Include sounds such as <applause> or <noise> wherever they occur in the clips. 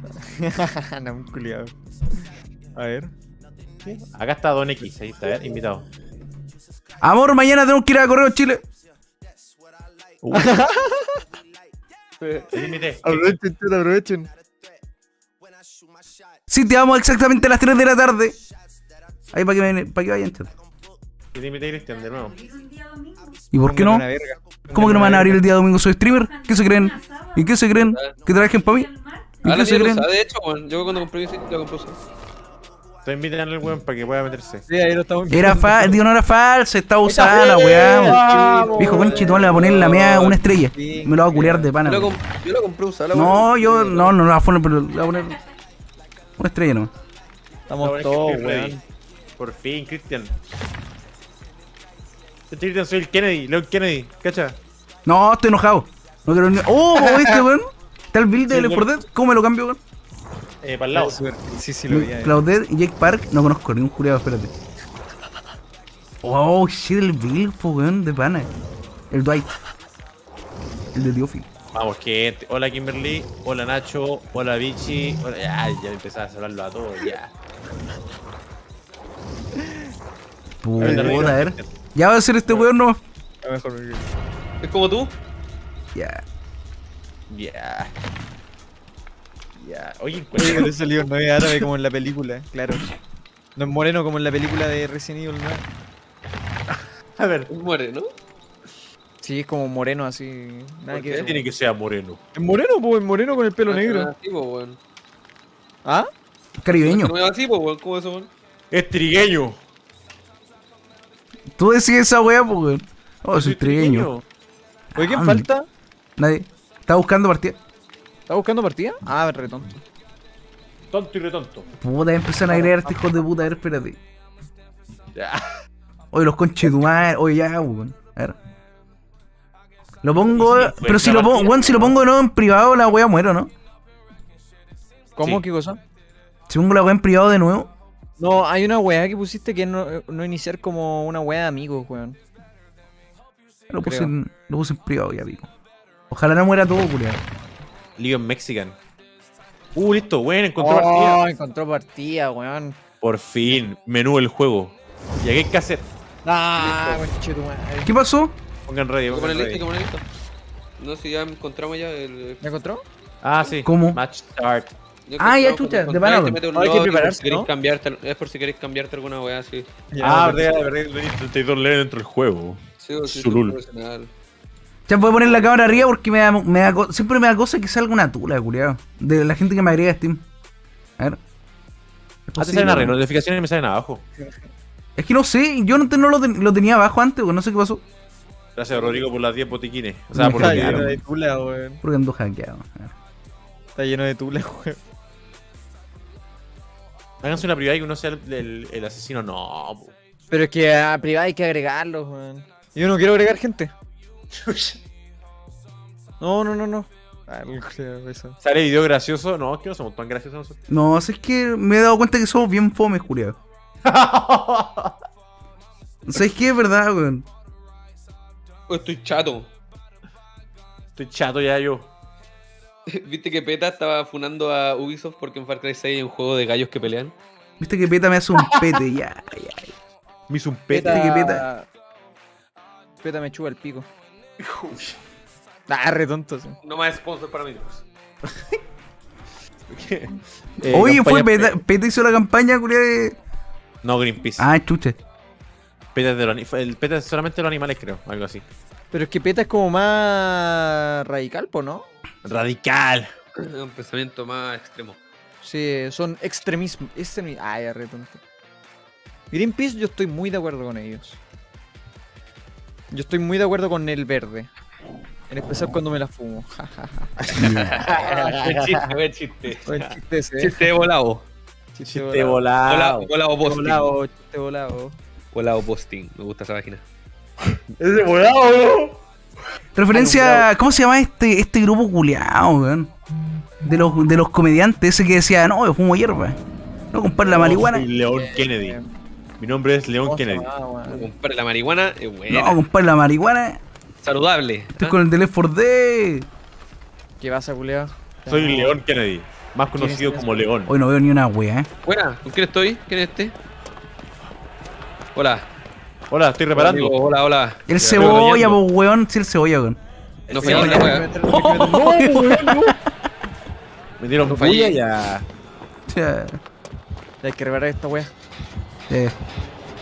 <laughs> no, un culiado. A ver. Acá está Don X, ahí está, ¿eh? invitado. Amor, mañana tenemos que ir a Correo Chile. Uh. Te invité. Aprovechen, aprovechen. Sí, te vamos exactamente a las 3 de la tarde. Ahí para que, me- pa' que vayan, chat. Te invité Cristian de nuevo. ¿Y por qué no? ¿Cómo que no me van a abrir el día domingo? ¿Soy streamer? ¿Qué se creen? ¿Y qué se creen? ¿Que trabajen para mí? ¿Y Ah, la se creen? de hecho, weón. Yo cuando compré mi sitio, lo compré usado. Te invitan al weón para que pueda meterse. Sí, ahí lo estamos Era falsa, digo, no era falsa, estaba usada la weá. Viejo conchito, le va a poner la mea una estrella. Sí, Me lo va a culiar de pana. yo lo compré usado. la No, yo no, no la voy a poner, pero le voy a poner una estrella nomás. Estamos Ahora todos, weón. Por fin, Cristian. Este Cristian soy el Kennedy, Leon Kennedy, ¿cacha? No, estoy enojado. No quiero ni... ¡Oh! ¿Viste, weón? Está el build de Left 4 Dead. ¿Cómo me lo cambio, weón? Eh, para el lado. Sí, sí, lo vi. ahí. Claudette y Jake Park. No conozco ningún jurado, espérate. Oh, shit, el build, po, weón, de pana. El Dwight. El de Diofi. Vamos, gente. Hola Kimberly, hola Nacho, hola Vichy. Hola... Ya, ya empezaba a saludarlo a todos, ya. Puta, a ver. Ya va a ser este weón, no. A lo mejor me- Es como tú. Ya. Ya. Ya. Oye, Oye, encuentra. que te salió no es árabe como en la película, claro. No es moreno como en la película de Resident Evil 9. A ver, Muere, ¿no? Sí, es como moreno así. Nada ¿Por que ver. tiene que ser moreno. Es moreno, pues, es moreno con el pelo Ah, negro. así, po, weón. ¿Ah? Caribeño. No va así, po, weón. ¿Cómo eso, weón? Es trigueño. Tú decís esa weá, po, weón. Oh, soy trigueño. Oye, ¿quién Ah, falta? Nadie. Está buscando partida. ¿Está buscando partida? Ah, re tonto. Tonto y retonto. Puta, empiezan a agregar a este hijo de puta. A ver, espérate. Ya. Oye, los conches. Oye, ya, weón. A ver. Lo pongo. Si pero si una lo pongo, weón, si lo ¿no? pongo de nuevo en privado, la wea muero, ¿no? ¿Cómo? Sí. ¿Qué cosa? Si pongo la wea en privado de nuevo. No, hay una weá que pusiste que es no, no iniciar como una weá de amigos, weón. Lo puse, en, lo puse en privado ya, pico. Ojalá no muera todo, culiado. Leon Mexican. Uh, listo, bueno, encontró Oh, partida. encontró partida, weón. Por fin, menú del juego. ¿Y aquí hay que hacer? Ah, madre. ¿Qué pasó? Pongan que pongan que poner lista. No sé, ya encontramos ya el. ¿Me encontró? Ah, sí. ¿Cómo? Match start. Ah, ya, chucha, de un Hay que prepararse, si ¿no? cambiarte, es por si queréis cambiarte alguna weá así. ah, verdad, verdad, tenéis 32 leyes dentro del juego. Sí, sí. Ya voy a poner la cámara arriba porque me da, me da co- siempre me da cosa que salga una tula, culiado. De la gente que me agrega a Steam. A ver. Es Ah, salen ¿no? arriba, las notificaciones me salen abajo. Es que no sé, yo no, lo, ten- lo tenía abajo antes, no sé qué pasó. Gracias, Rodrigo, por las 10 botiquines. O sea, por Está lleno de tula, weón. Porque ando hackeado. Está lleno de tula, weón. Háganse una privada y que uno sea el, el- el asesino. No, po. Pero es que a privada hay que agregarlos, weón. Yo no quiero agregar gente. <laughs> No, no, no, no. Eso. ¿Sale video gracioso? No, es que no somos tan graciosos nosotros. No, es que me he dado cuenta que somos bien fomes, culiado. ¿Sabes <laughs> qué? Es verdad, weón. Estoy chato. Estoy chato ya yo. <laughs> ¿Viste que PETA estaba funando a Ubisoft porque en Far Cry 6 hay un juego de gallos que pelean? Viste que Peta me hace un pete, ya, ya. Me hizo un pete. Peta. que peta? Peta me chupa el pico. Ah, re tonto, sí. No más sponsor para mí. <laughs> Eh, Oye, fue Peta, Peta hizo la campaña, culiado de... No, Greenpeace. Ah, chucha. Peta es de los el peta es solamente de los animales, creo. Algo así. Pero es que Peta es como más radical, po, ¿no? Radical. Un pensamiento más extremo. Sí, son extremismo. extremi- Ay, re tonto. Greenpeace, yo estoy muy de acuerdo con ellos. Yo estoy muy de acuerdo con el verde. En especial cuando me la fumo. <laughs> buen chiste, buen chiste. Buen chiste ese, ¿eh? Chiste volado. Chiste Chiste volado. volado. Volado, volado posting. Volado, chiste volado. Volado posting. Me gusta esa página. <laughs> Ese volado, bro. Referencia, ¿cómo se llama este, este grupo culiao, weón? De los, de los comediantes, ese que decía, no, yo fumo hierba. No, compadre, la marihuana. León Kennedy. Mi nombre es León ¿Cómo se Kennedy. weón? Compadre, la marihuana es buena. No, compadre, la marihuana. Saludable. Estoy ¿ah? con el teléfono de. ¿Qué pasa, culiao? Soy León Kennedy. Más conocido como León. Hoy no veo ni una wea, eh. Buena, ¿con quién estoy? ¿Quién es este? Hola. Hola, estoy reparando. Hola, hola. El cebolla, estoy pues weón. Sí, el cebolla, weón. No fallé la wea. <laughs> Me dieron No fallé. ya. Ya, Hay que reparar esta wea. Eh.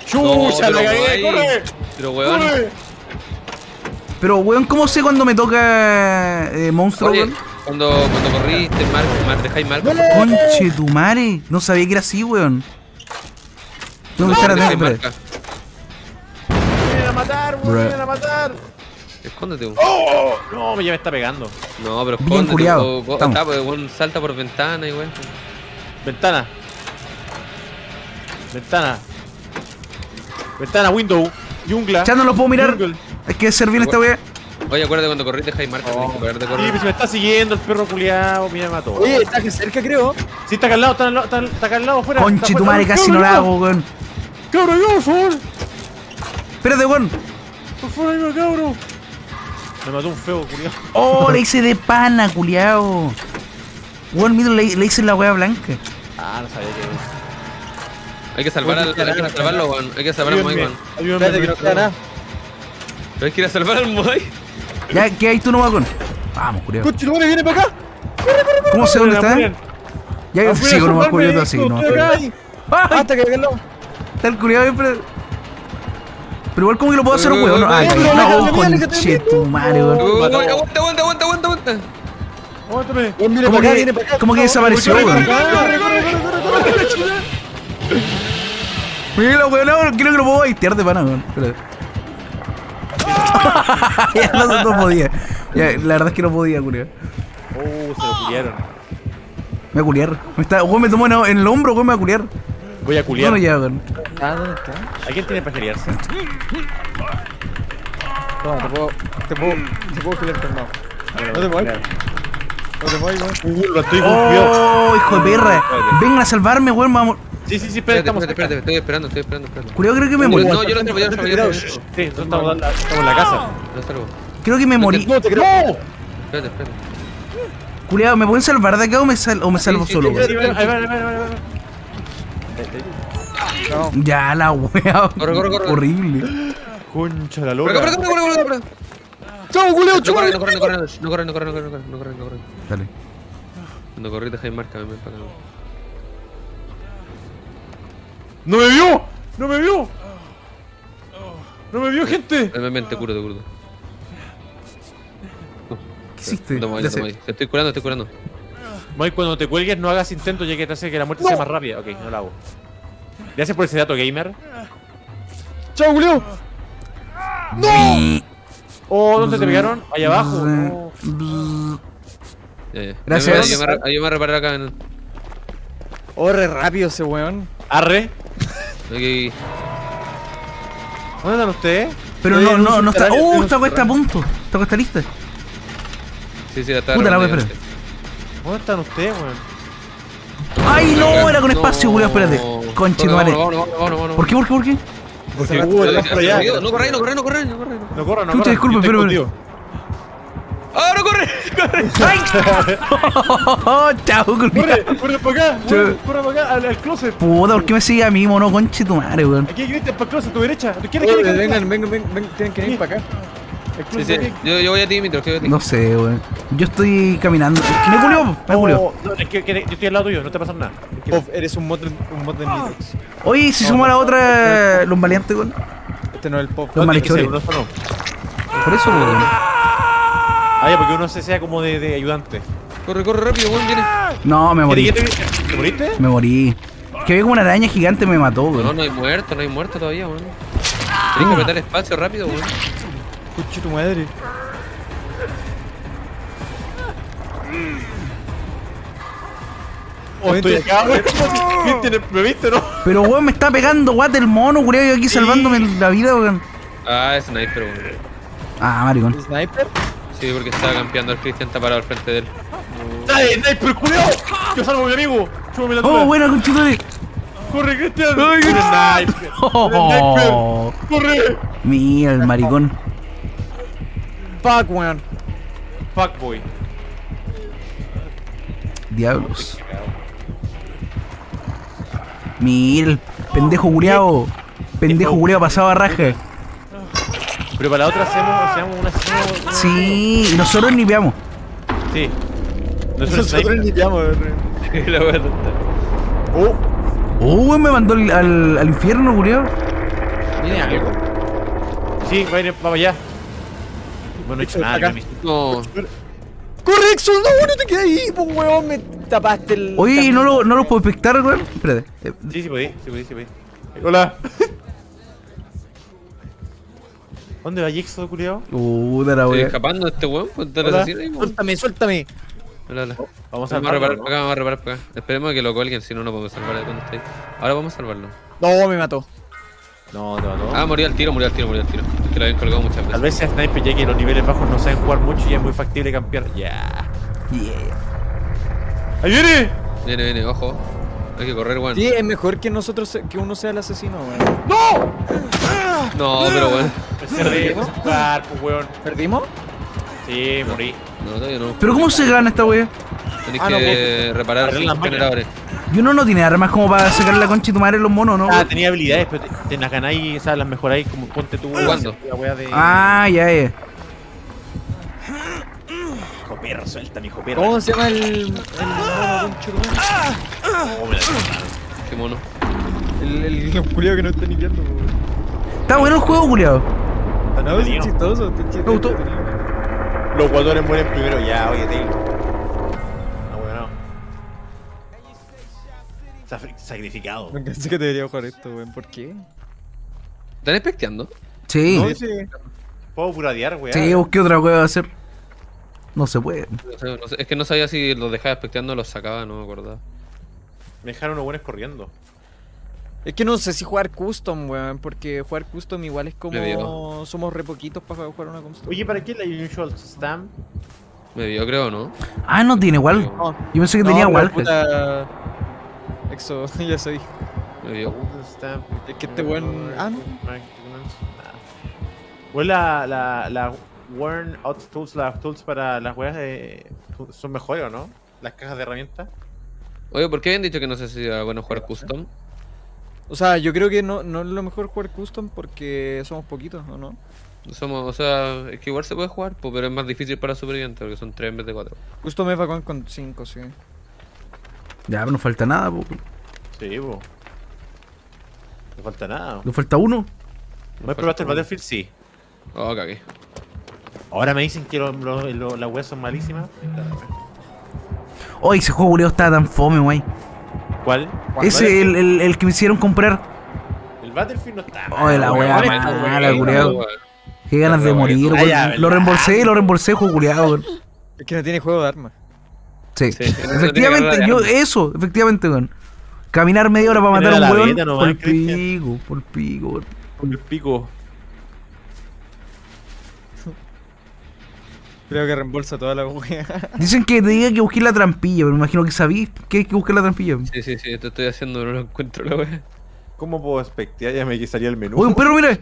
¡Chucha, No, la cagué! ¡Corre! Pero weón. ¡Corre! Pero weón, ¿cómo sé cuando me toca eh, monstruo, Oye, weón? cuando, cuando corriste, Mar, Mar, dejáis mal. Conche tu madre. No sabía que era así, weón. Tengo que estar atento. ¡Vienen a matar, weón! ¡Vienen a matar! Escóndete, weón. ¡Oh! No, ya me está pegando. No, pero Bien escóndete. culiao. o- o- Estamos. está, pues, weón, salta por ventana y weón. Ventana. Ventana. Ventana, window. Jungla. Ya no lo puedo mirar. Jungle. Hay que hacer bien esta wea. Oye, acuérdate cuando corriste, dejáis marca. que de Sí, pues me está siguiendo el perro culiao. Mira, me mató. Oye, está cerca, creo. Sí, está acá al lado, está, al lado, está, está acá al lado, afuera. Conche tu madre, casi no la hago, weón. Cabro, yo, por favor. Espérate, weón. Por favor, ayuda, cabro. Me mató un feo, culiao. Oh, le hice de pana, culiao. Weón, mira, le, le hice la wea blanca. Ah, no sabía que. Hay que salvar al, hay que salvarlo, weón. Hay que salvar al Moy, weón. Espérate que no queda nada. Pero que ir a salvar al Moy. Ya, ¿qué hay tú nomás con? Vamos. ¡Conchetumare, viene para acá! ¿Cómo sé dónde está? Ya yo sigo nomás culiao así, no. Hasta que Está el siempre. Pero igual como que lo puedo hacer un weón. Ah, no, conche tu madre, weón. Aguanta, aguanta, aguanta, aguanta, aguanta. Como que, como que desapareció, Corre, weón. corre, corre, corre, corre, corre. Mira, weón, no, creo que lo puedo baitear de pana, weón. <laughs> <laughs> Ya no, no podía. Ya, la verdad es que no podía, culiao. Oh, se lo culiaron. Me va a culiar. Me está, weón, me tomó en, en el hombro, weón, me va a culiar. Voy a culiar. Bueno, ya, weón. Ah, ¿dónde está? ¿A quién tiene para geriarse? Toma, te puedo. Te puedo. Te puedo girar con no. No te muevas. No te muevas, weón. Uh, lo estoy confiado. Oh, hijo de perra. Vengan a salvarme, weón, vamos. Sí, sí, sí, Espérate, espera, estamos espérate, espérate, estoy esperando, estoy esperando, esperando. Culiao, creo que me morí. no, yo lo salvo, yo lo salvo, yo lo salvo. Sí, nosotros estamos, en la- estamos en la casa. Lo salvo. Creo que me morí. No te creo. Espérate, espérate. Culiao, ¿me pueden salvar de acá o me, sal- o me salvo sí, solo, sí, weón? Sí, ahí va, ahí va, ahí va, ahí va, ahí va. No. Ya, la wea. Corre, corre, corre. Horrible. Concha la loca. corre, corre, corre, corre, corre. ¡Chau, culeo, corre, no corre, no corre, no corre, no corre, no corre, no corre, no corre. Dale. Cuando corrí dejáis marca, ven para acá. ¡No me vio! ¡No me vio! ¡No me vio, gente! Ven, ven, ven, te curo, te curo. ¿Qué hiciste? Toma, sé. toma, Te estoy curando, te estoy curando. Mike, cuando te cuelgues no hagas intento ya que te hace que la muerte sea más rápida. Ok, no la hago. Gracias por ese dato, gamer. ¡Chau, culeo! ¡No! Oh, ¿dónde te pegaron? Ahí abajo. Ya, ya. Gracias. Ayúdame a reparar acá. ven. Oh, re rápido ese weón. Arre. Aquí. ¿Dónde están ustedes? Pero no, no, no está. ¡Oh! un Esta weá está a punto. Esta weá está lista. Sí, sí, está. Puta la wea, reparando espera. ¿Dónde están ustedes, weón? ¡Ay, no! Era con espacio, culiao, espérate. No. Conchito, vámonos. ¿Por qué, por qué, por qué? Porque uh, la. No corráis, no corráis, no corráis, no corráis. No corran, no Chucha, corran. disculpe, pero- contigo. ¡Ah, no corre! ¡Corre! ¡Oh, <laughs> chao, culiao! ¡Corre! ¡Corre para acá! Yo- ¡Corre, corre para acá! Al, al closet. Puta, ¿por qué me sigue a mí, mono? Conche tu madre, weón. Aquí hay grites para el closet, a tu derecha. ¿A tu izquierda? Oye, izquierda, vengan, vengan, vengan, tienen que venir para acá. El Sí, closet sí. aquí. Yo, yo voy a ti, Mitro, que voy a ti. No sé, weón. Yo estoy caminando. Me culió, me culió. Oh, no, es que, que yo estoy al lado tuyo, no te pasa nada. Es que- eres un mod, un mod de Nitrox. Oye, si a la otra, los valientes, weón. Este no es el pop. Los no, que malhechores. Por eso, weón. Ah, ya, porque uno se sea como de, de ayudante. Corre, corre rápido, weón, viene. No, me morí. ¿Qué te- qué te- ¿Te moriste? Me morí. Que había como una araña gigante me mató, No, weón. no hay muerto, no hay muerto todavía, weón. Tienes que apretar espacio rápido, weón. Tu madre. Oh, estoy acá, weón. <laughs> ¿Me viste, no? Pero, weón, me está pegando guate el mono, culiao, yo aquí salvándome la vida, weón. Ah, es sniper, weón. Ah, maricón. ¿Sniper? Sí, porque estaba campeando al Cristian, está parado al frente de él. ¡Dale, sniper, culiao! ¡Yo salvo a mi amigo! ¡Chúpame la Oh, buena, conchito de. ¡Corre, Cristian! ¡Corre, sniper! <laughs> Oh, ¡Corre! mira el maricón. Fuck, weón. Fuckboy. Diablos. Mira el pendejo culiao. Pendejo culiao pasado a raja. Pero para la otra hacemos, hacemos una hacemos- Sí, y nosotros ni veamos. Sí. Nosotros Nosotros limpiamos. <laughs> La wea tonta. Oh, Oh, weón, me mandó al, al, al infierno, culiao. ¿viene algo? Sí, va a ir para allá. Bueno, no he hecho nada. Acá. No, ¡Corre! ¡No, no te quedes ahí! Pues, weón, me tapaste el. Oye, ¿y no lo, no lo puedo espectar, weón? Espérate. Eh, Sí, sí podí, sí podí, sí podí. Hola. ¿Dónde va Jigsaw, culiao? Puta la estoy wea. escapando de este weón. Pues weón. Suéltame, suéltame. Hola, hola. Vamos a Vamos a reparar ¿no? para acá, vamos a reparar para acá. Esperemos que lo colguen, si no, no podemos salvar cuando esté ahí. Ahora vamos a salvarlo. No, me mató. No, te mató. Ah, murió al tiro, murió al tiro, murió al tiro. Es que lo habían colgado muchas Tal veces. vez sea sniper ya que los niveles bajos no saben jugar mucho y es muy factible campear. Ya. Yeah. ¡Ahí viene! Viene, viene, ojo. Hay que correr, weón. Sí, es mejor que nosotros, se- que uno sea el asesino, weón. No, pero weón. No jugar, pues, weón. ¿Perdimos? Sí, morí. No, todavía no. Pero ¿cómo se gana esta wea? Tenéis Ah, no, que reparar cinco las máquinas. generadores. Y uno no tiene armas como para sacar la concha y tu madre los monos, ¿no? Ah, tenía habilidades, pero te, te las ganáis, o sea, las mejoráis como ponte tú. ¿Cuándo? La de. Ah, ya, ya. Hijo perro, suelta, mi hijo perro. ¿Cómo se llama el. el mono? Oh, me la tomaron. Qué mono. El, el, el <laughs> culiao que no está limpiando, weón. Está bueno el juego, culiao. Está No, es chistoso. está chistoso. Me gustó. Los guatones mueren primero, ya, oye, Taylor. No, bueno, no. Sacrificado. Me pensé que debería jugar esto, weón. ¿Por qué? ¿Están especteando? Sí. No, sí. Puedo puradear, weá. Sí, ¿qué otra va a hacer? No se puede. No sé, no sé. Es que no sabía si los dejaba especteando o los sacaba, no me acordaba. Me dejaron unos buenos corriendo. Es que no sé si jugar custom, weón. Porque jugar custom igual es como. Dio. Somos re poquitos para jugar una custom. Oye, ¿para qué la usual stamp? Me vio, creo, ¿no? Ah, no tiene igual. No, Yo pensé que no, tenía igual. puta- Exo, <laughs> ya soy. Me vio. Stamp. Es que este weón. Ah, no. O la, la, la Worn Out Tools, las tools para las weas de, son mejores o no? Las cajas de herramientas. Oye, ¿por qué habían dicho que no sé si era bueno jugar custom? O sea, yo creo que no, no es lo mejor jugar custom porque somos poquitos, ¿o no? Somos, o sea, es que igual se puede jugar, pero es más difícil para supervivientes porque son 3 en vez de 4. Custom es con 5, sí. Ya, pero no falta nada, po. Sí, po. No falta nada. ¿No falta uno? ¿No probaste el Battlefield? Sí. Oh, cagué. Ahora me dicen que lo- lo- lo- las weas son malísimas. Oh, ese juego culiao estaba tan fome, wey. ¿Cuál? Ese, el, el, el que me hicieron comprar. El Battlefield no está. Oye, la mal, wea mala, culiao. weón. Qué ganas de morir, ya, Lo reembolsé, lo reembolsé, juego culiao, weón. Es que no tiene juego de armas. Sí. Sí, efectivamente, yo, eso, efectivamente, weón. Caminar media hora para matar a un la weón. Por el pico, por el pico. Con el pico. Creo que reembolsa toda la wea. <laughs> Dicen que te diga que busqué la trampilla, pero me imagino que sabís que hay que buscar la trampilla. Sí, sí, sí, esto estoy haciendo, no lo encuentro la wea. ¿Cómo puedo espectear? Ya me salía el menú. Oye, un perro, mira.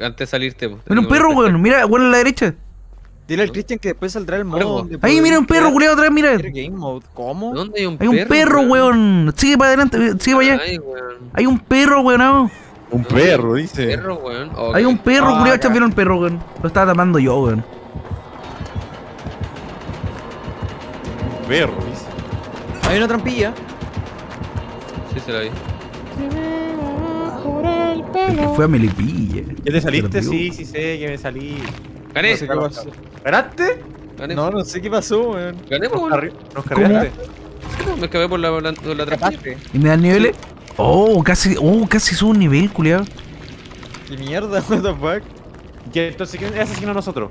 Antes de salirte, po, Mira un perro, weón. Mira, weón a la derecha. Dile al Christian que después saldrá el modo. Ahí, mira un perro, culiao, atrás, mira. crear Game mode. ¿Cómo? ¿Dónde hay un Hay perro? un perro, weón. Sigue para adelante, sigue para allá. Ay, weón. Hay un perro, weón. Un perro, dice. Perro, weón. Hay un perro, Ah, ya. vieron el perro, weón. Lo estaba tapando yo, weón. Perro, dice. Hay una trampilla. Sí, se la vi. El que fue a Melipilla. ¿Ya te saliste? Sí, sí sé que me salí. Gané. No sé qué pasó. ¿Ganaste? Gané. No, no sé qué pasó, weón. Gané, Nos, weón. carri- nos cargaste. Me acabé por la, la, por la trampilla. ¿Y me da el nivel? Oh, casi, oh, casi sube un nivel, culiao. ¿Qué mierda? <laughs> What the fuck? ¿Qué, entonces, ¿quién es asesino a nosotros?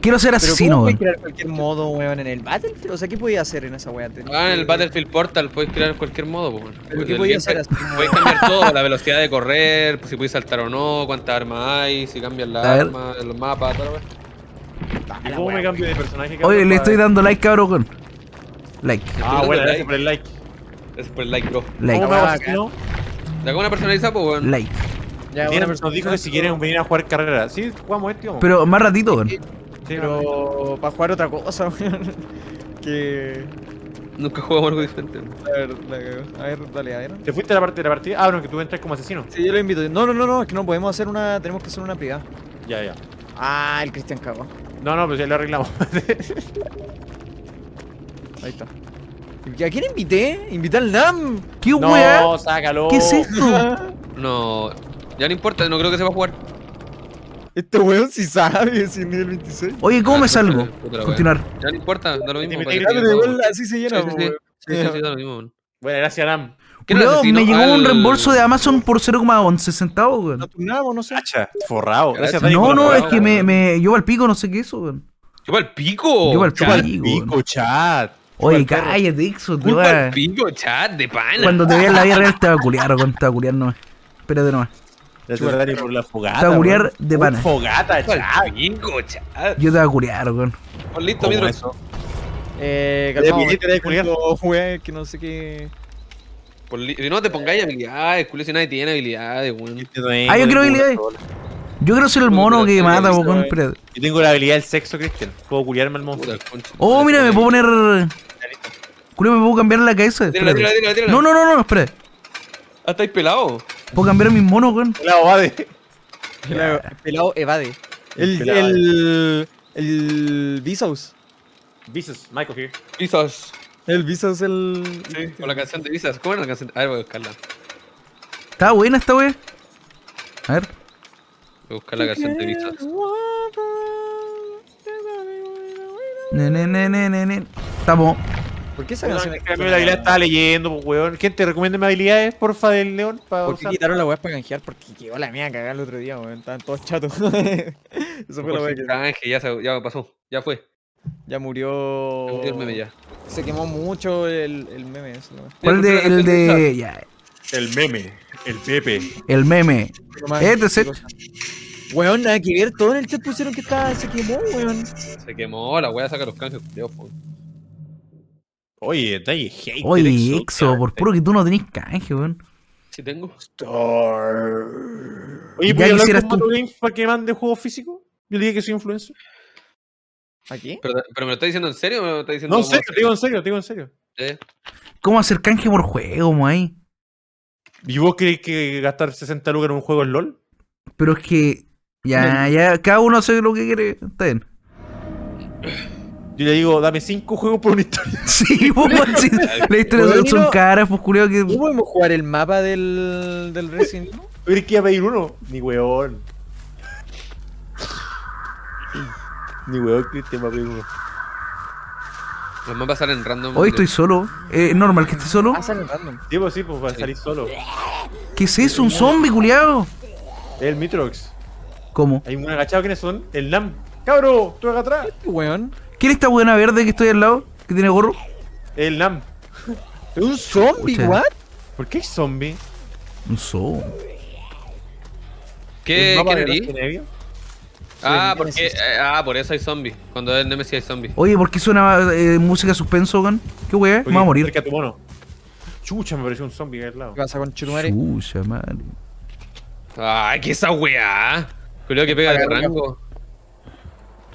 Quiero ser asesino, ¿cómo puedes weón. crear cualquier modo, weón, en el Battlefield? O sea, ¿qué podía hacer en esa weá? Ah, en el Battlefield Portal puedes crear cualquier modo, weón. ¿Pero El qué podía hacer así Puedes cambiar todo, la velocidad de correr, si puedes saltar o no, cuántas armas hay, si cambian las armas, los mapas, todo lo weón. ¿Y cómo me cambio de personaje? Oye, cabrón, le estoy dando like, cabrón. Like, Ah, bueno, gracias por el like. Es por el like, bro. like, ¿Cómo me hago Ah, alguna personalizada, pues, weón? like. Ya, una nos dijo que si quieren venir a jugar carrera. Sí, jugamos este. Pero más ratito, weón. Pero para jugar otra cosa, <laughs> weón. Que. Nunca jugamos algo diferente. A ver, la cagó. A ver, dale, a ver. ¿Te fuiste a la parte de la partida? Ah, no, que tú entras como asesino. Sí, yo lo invito. No, no, no, no, es que no podemos hacer una. Tenemos que hacer una privada. Ya, ya. Ah, el Cristian cagó. No, no, pues ya lo arreglamos. <laughs> Ahí está. ¿Y ¿A quién invité? Invité al NAM. ¿Qué weá? no, sácalo. ¿Qué es esto? <laughs> No, ya no importa, no creo que sepa jugar. Este weón sí sabe, si es nivel 26. Oye, ¿cómo Ah, me salgo? Continuar. Ya no importa, da lo mismo. Así se llena, Sí, sí, da lo mismo. weón. Bueno, gracias, Nam. Me llegó un reembolso de Amazon por 0,11 centavos, weón. No turnamos, no sé. Cacha, forrado. Gracias. Dani, No, no, es que me, me. Yo al pico, no sé qué es eso, weón. Chupa el pico. Yo el pico, pico, chat. Oye, cállate, Ixo, te Culpa voy el a- pico, chat, de pana. Cuando te veas en la vida real te va a culiar, weón. Te va a culiar nomás. Espérate nomás. Gracias, Dani, por la fogata. Te va a culiar weón. de pana. Fogata, chat. Yo te voy a culiar, weón. Pues listo, ¿Cómo Mitro. eso? Eh, ¿De calmado. billete de culiar? Jugué que no sé qué. Por no te pongáis habilidades, culo, si nadie tiene habilidades, weón. Ah, yo quiero habilidades. Yo quiero ser el mono que mata, weón. Espérate. Yo tengo la habilidad del sexo, Cristian. Puedo culiarme al monstruo. Oh, mira, me puedo poner. Culo, me puedo cambiar la cabeza. No, no, no, no, espérate. Ah, estáis pelado. Puedo cambiar mis monos, weón. La bobade. Pelado, pelado evade. El. pelado El. El. Visos. Visas, Michael here. Visas. El Visos, el. Sí, con la canción de Visas. ¿Cómo era la canción? A ver, voy a buscarla. Está buena esta weá. A ver. Voy a buscar la canción de Visas. Ne, ne, ne, ne, ne, ne. Estamos. ¿Por qué esa canción? es que a mí la habilidad estaba leyendo, pues, weón. Gente, recomiéndeme habilidades, porfa, del León. Para ¿Por qué quitaron la weá para canjear? Porque quedó la mía cagada el otro día, weón. Estaban todos chatos. <laughs> Eso fue la weá que. Ya, se- ya pasó. Ya fue. Ya murió. Ya murió el meme ya. Se quemó mucho el, el meme ese, ¿no? ¿Cuál de, el de. Ya, El meme, el Pepe. el meme. Este es el- cosa. Weón, nada que ver. Todo en el chat pusieron que estaba, se quemó, weón. Se quemó, la wea saca los canjes, culiao, po. Oye, detalle hate. Oye, Exo, por puro que tú no tenés canje, weón. Sí tengo. Oye, Ya ¿puedes hablar con tú. Mato para que mande juegos físicos? Yo le dije que soy influencer. ¿Aquí? ¿Pero, pero me lo estás diciendo en serio o me lo estás diciendo No, en serio, te digo en serio, te digo en serio. Eh, ¿Cómo hacer canje por juego, mo ahí? ¿Y vos crees que gastar 60 lucas en un juego es LOL? Pero es que. Ya, ya, cada uno hace lo que quiere. Está bien. <clears throat> Yo le digo, dame 5 juegos por una historia. <laughs> Sí, <laughs> pues. La historia son no. caras, pues, culiao, que. ¿No podemos jugar el mapa del, del Resident Evil? ¿Tú crees que iba a pedir uno? Ni weón. Ni weón, Cristian va a pedir uno. los mapas salen random. Hoy estoy solo. ¿Es normal que esté solo? Ah, sale random. Sí, pues sí, pues va a salir solo. ¿Qué es eso? ¿Un zombie, culiao? El Mitrox. ¿Cómo? Hay un agachado, ¿quiénes son? El Nam. ¡Cabro! ¿Tú acá atrás? Weón. ¿Quién es esta buena verde que estoy al lado? ¿Que tiene gorro? El Nam. ¿Es un zombie, what? ¿Por qué hay zombie? Un zombie. ¿Qué, ¿El mapa ¿Quién de erí? Resident Evil? Ah, Sí, porque, eh, ah, por eso hay zombies. Cuando es Nemesis hay zombies. Oye, ¿por qué suena eh, música suspenso, weón? ¿Qué weá? Voy a morir. cerca tu mono. Chucha, me pareció un zombie ahí al lado. ¿Qué pasa con Chutumare? Chucha, madre. Ay, ¿qué esa weá? Creo que pega de Agarra- rango.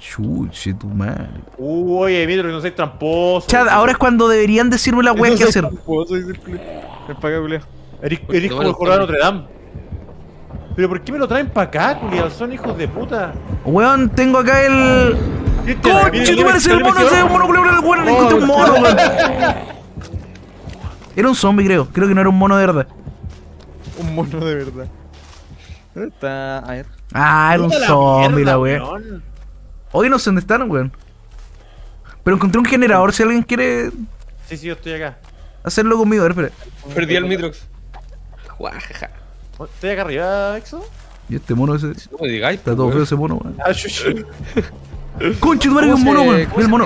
Chuche, tu madre. Uh, oye, Mitro, que no seas tramposo. Chad, ahora es cuando deberían decirme la <laughs> weá que hacer. Me paga. Eres, eres como el lo jugador de ponen. Notre Dame. ¿Pero por qué me lo traen para acá, culiao? Son hijos de puta. Weón, tengo acá el. Cristian, ¡Coche, viene- tú pareces el mono ese metido. mono, culiao, weón! Encontré un mono, weón. <laughs> Era un zombie, creo. Creo que no era un mono de verdad. Un mono de verdad. ¿Dónde está? A ver. Ah, era un zombie, la weá. Hoy no sé dónde están, weón. Pero encontré un generador si alguien quiere Sí, sí, yo estoy acá. hacerlo conmigo. A ver, espera. Perdí el Mitrox. Guajaja. Oh, ¿Estoy acá arriba, Exo? Y este mono ese. No me digáis. Está todo feo ese mono, weón. Ah. Conche, tu madre, que un mono, weón. Mira el mono.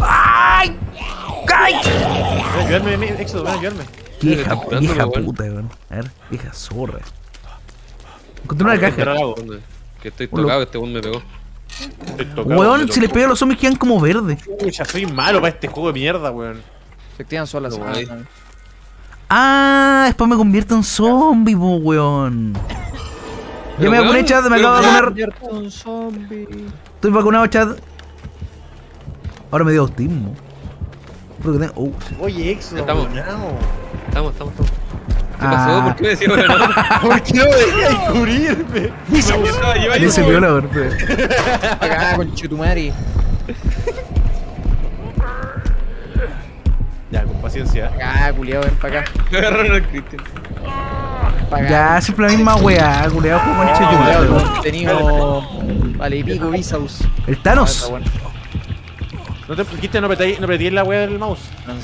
¡Ay! ¡Ay! Ayudarme, Exo, ven ayudarme. Vieja, vieja puta, weón. A ver, vieja zorra. Encontré una caja. Que estoy tocado, este weón me pegó. Weón, si les tocó. pega a los zombies quedan como verdes. Pucha, soy malo para este juego de mierda, weón. Se activan solas. No, Ah. Ah, después me convierto en zombie, weón. Ya Pero, me vacuné, weón, chat, me acabo de weón. vacunar. Estoy vacunado, chat. Ahora me dio autismo. Puro que tengo- uh. Oye, Exo, Estamos. Estamos, estamos, estamos. ¿Qué Ah. pasó? ¿Por qué me decía bueno? <laughs> ¿Por qué no me dejas cubrirme? Dice viola, weón. espera. Acá, conchetumare. Ya, con paciencia. Acá, culiao, ven para acá. Me agarraron al Cristian. Ya, siempre la misma weá, culiao, juego con el weón. contenido. Vale, pico, Visaus. El Ah, Thanos. No te quiste, no apretáis no la wea del mouse.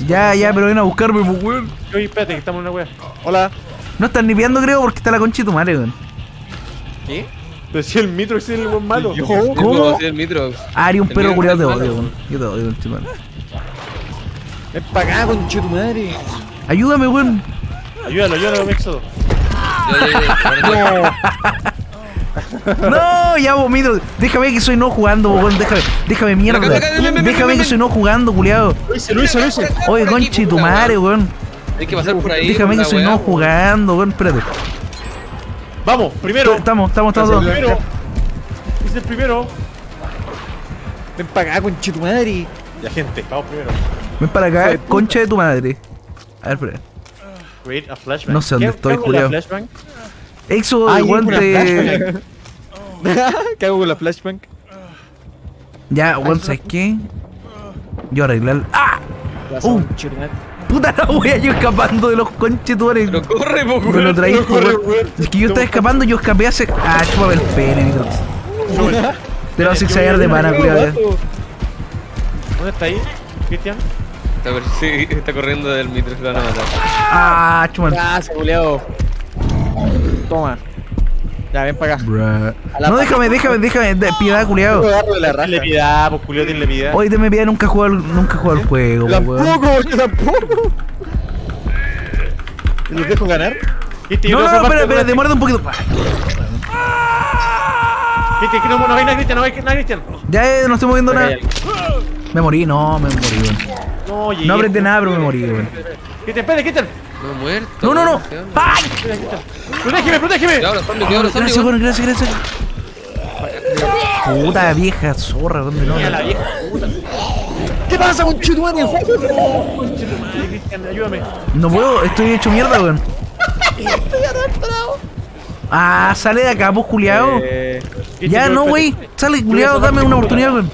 Ya, ya, pero ven a buscarme, pues, weón. Oye, espérate, que estamos en una wea. Hola. No están nipeando, creo, porque está la concha de tu madre, weón. ¿Qué? Pero si el Mitro es el buen malo. Yo. ¿Cómo? ¿Cómo? el Mitrox. Ari, un El perro culiado te odio, weón. Yo te odio, concha de tu madre. Ven para acá, conchetumare. Ayúdame, weón. Ayúdalo, ayúdalo, Exo. Ya, ya, ya. <laughs> No, ya, vos, miro. Déjame que soy no jugando, weón. Déjame, déjame mierda. Acá, acá, ven, ven, ven, Déjame que soy no jugando, culiado. Lo hice, lo hice, lo hice. Oye, de tu madre, weón. Hay que pasar por ahí. Déjame que soy no jugando, weón. Espérate. Vamos, primero. Estamos, estamos, Es el estamos. primero. Es el primero. Ven para acá, conchetumare. Ya, gente, vamos primero. Ven para acá, concha de tu madre. A ver, espera. Create a flashbang. No sé dónde ¿Qué- estoy, flashbang? Exo, Ah, <laughs> ¿Qué hago con la flashbang? Ya, weón, ¿sabes qué? Yo arreglar. ¡Ah! Pasa, Uh. Puta la wea, yo escapando de los conchetuares. Pero corre, po, Me lo traí, no corre. Es que yo estaba escapando, yo escapé hace. Ah, chúpame el pene, Microx. <laughs> Te lo vas a ensayar de pana, culiado. ¿Dónde está ahí? Cristian. Está, sí, está corriendo del Mitrox, lo van a matar. Ah, chúpame. Gracias, culiao. Toma. Ya, ven para acá. No, déjame, déjame, déjame. de- Piedad, culiado. la raja. Dile piedad, pues piedad. Oye, piedad, nunca he jugado, al- nunca he jugado al juego, po, weón. Tampoco, yo tampoco. ¿Les dejo ganar? No, no, no, espera, espera, demórate un poquito. Cristian, que no, no hay nada, Cristian, no hay nada, Cristian. Ya, eh, no estoy moviendo nada. Me morí, no, me morí, weón. No. No apreté nada, pero me morí, weón. Cristian, espérate, Cristian. No, muerto. No, no, no. ¡Ay! Protégeme, protégeme. Gracias, weón, gracias, gracias. Puta vieja zorra, ¿dónde no? Mira la vieja puta. ¿Qué pasa, conchetumare? Cristian, ayúdame. No puedo, estoy hecho mierda, weón. Ah, sale de acá, pues, culiao. Eh, Ya, no, güey. Sale, culiao, dame una oportunidad, weón.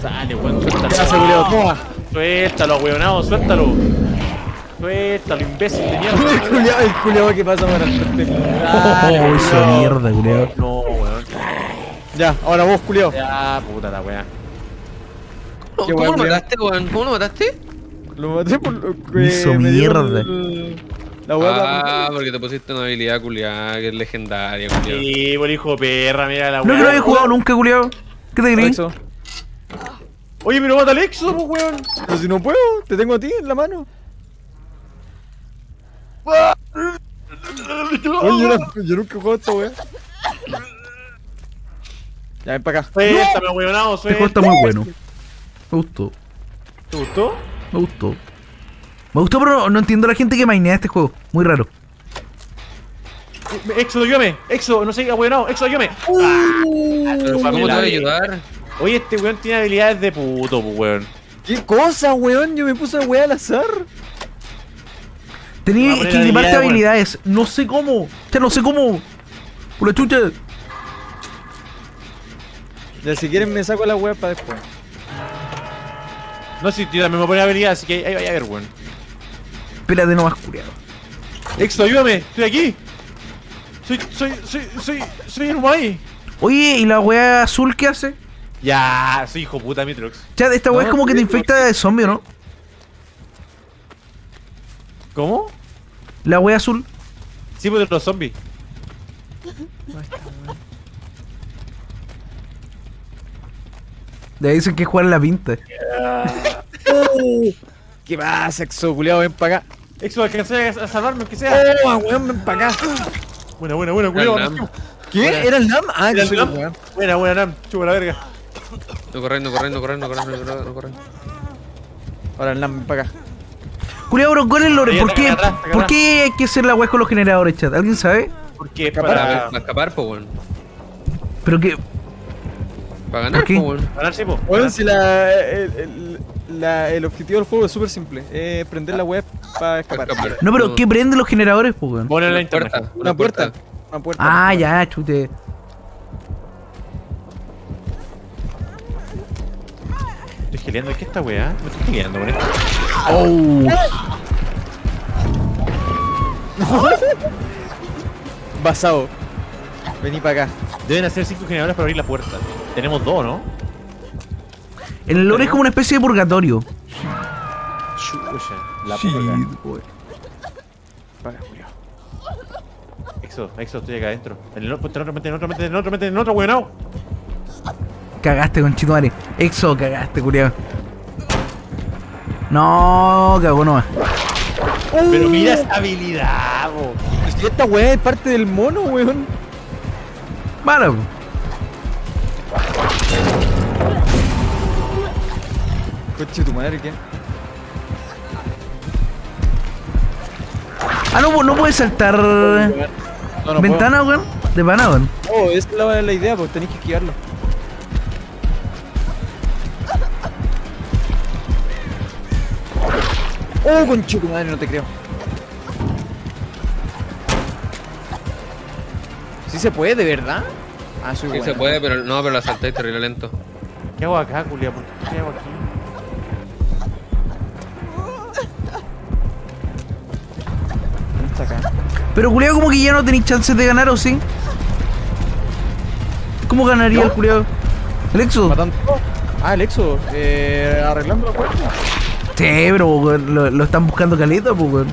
Sale, weón, Gracias, suéltalo. Culiao. Suéltalo, weonado, suéltalo. Suéltalo, imbécil de <laughs> El mierda. culiao, el culiao que pasa para el. Oh, hizo mierda, culiao. No, weón. Ya, ahora vos, culiao. Ya, puta la wea. ¿Cómo lo mataste, weón? ¿Cómo lo mataste? Lo maté por lo que Hizo mierda. el- La hueá Ah, porque te pusiste una habilidad culiada que es legendaria, culiado. Sí, por hijo de perra, mira la No wea. que no había jugado nunca, culiao. ¿Qué te crees? Oye, pero mata al Exo, pues, weón. Pero si no puedo, te tengo a ti en la mano. Oye, yo, no- yo nunca he jugado esta weá. Ya, ven para acá. Suéltame, weonado, Este juego está muy bueno. Me gustó, ¿Te gustó? me gustó. Me gustó, pero no, no entiendo a la gente que mainea este juego. Muy raro. Exo, ayúdame. Exo, no sé, weonado. Exo, ayúdame. ¿Cómo te va a ayudar? Oye, este weón tiene habilidades de puto, pues, weón. ¿Qué cosa, weón? Yo me puse la weá al azar. Tenía que equiparte habilidades. No sé cómo. Ya no sé cómo. Por la chucha. Ya, si quieren me saco la weá para después. No sé, yo también me voy a poner habilidad, así que ahí vaya a ver, weón. Espérate nomás, culiao. Exo, ayúdame. Estoy aquí. Soy, soy, soy, soy, soy el Umai. Oye, ¿y la wea azul qué hace? Ya, soy hijo puta, Mitrox. Chat, esta No, es como que te infecta de zombie, ¿o ¿no? ¿Cómo? La wea azul. Sí, pues de los zombies. De ahí dicen que jugar la pinta. <laughs> ¿Qué pasa, exo culiao? Ven para acá. Exo, alcancé a salvarme, aunque sea. Toma, weón, ven para acá. Buena, buena, buena, Nam. ¿Qué? ¿Era el NAM? Ah, Era el Nam. Buena, buena, Nam. Chupa la verga. No corriendo, corriendo, corriendo, corriendo, corriendo, no corriendo. Ahora el para acá. Culiao, bro, ¿cuál es el lore? ¿Por qué, atrás, ¿Por qué hay que hacer la wea con los generadores, chat? ¿Alguien sabe? Porque es Para, para. ver- para escapar, pues, weón. Pero que. Para ganar, po, weón. Ganar sí, po. Weón, si la, el, el- la- el objetivo del juego es súper simple. Es prender la web para escapar. Escapar. No, pero ¿qué prende los generadores, pues, weón? Ponle la Una puerta. Una puerta. Una puerta. Ah, ya, chute. Geleando. ¿Qué esta weá? Me estoy geleando con esto. Oh. Basado. Vení para acá. Deben hacer cinco generadores para abrir la puerta. Tenemos dos, ¿no? En el lore es como una especie de purgatorio. Chucha. La. Para Julio. Exo, Exo, estoy acá adentro. En el otro, en otro, en otro, en otro, en otro, weón. No. Cagaste, conchetumare. Exo, cagaste, culiao. No, cagó nomás. Pero mira esa habilidad, bo. Esta weá es parte del mono, weón. Vale. Coche tu madre, ¿qué? Ah, no, no puedes saltar No, no ventana, weón. De pana, weón. puedo. Oh, esa es la, la idea, pues tenéis que esquivarlo. Oh, conche tu madre, no te creo. Sí se puede, ¿de verdad? Ah, soy Sí bueno. se puede, pero no, pero la saltáis terrible lento. ¿Qué hago acá, culia? ¿Por qué hago aquí? ¿Dónde está acá? Pero culiao, como que ya no tenéis chances de ganar, ¿o sí? ¿Cómo ganaría el culiao? ¿El? Matando. Ah, el Exo, eh, arreglando la puerta. Sí, pero weón, lo, lo están buscando caleta, pues, weón.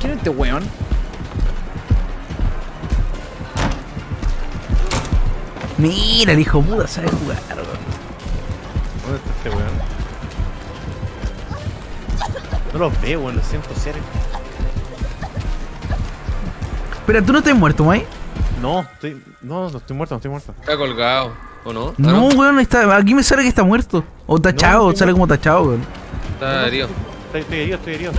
¿Quién es este weón? Mira, el hijo puta sabe jugar, weón. ¿Dónde está este weón? No los veo, weón, los siento cerca. Espera, ¿tú no estás muerto, Mai? No, estoy. No, no estoy muerto, no estoy muerto. Está colgado, ¿o no? Ah, No, weón, está, aquí me sale que está muerto. O tachado, No, sale como tachado, weón. Está herido. Estoy, estoy herido, estoy herido.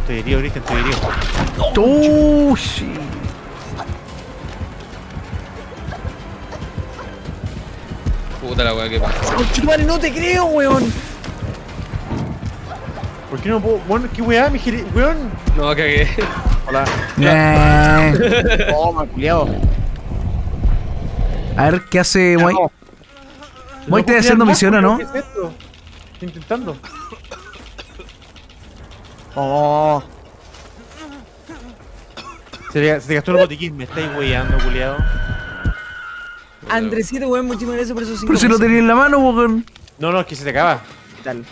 Estoy herido, Cristian, estoy herido. Oh, shit. Puta la weá que pasa. Conche tu madre, no te creo, weón. ¿Por qué no puedo? Weón, qué weá, mi gire... Weón. No, cagué. Hola. Eh, <laughs> Toma, culiao. a ver, ¿qué hace Moy? Moy, No ¿estás puedo haciendo misiones, weón, no? ¿Qué es esto? Estoy intentando. Oh. Se te, se te gastó el botiquín, me estáis weyando, culiado. Andresito, weón, muchísimas gracias por esos cinco Pero si lo tenía en la mano, weón. No, no, es que se te acaba. ¿Qué tal?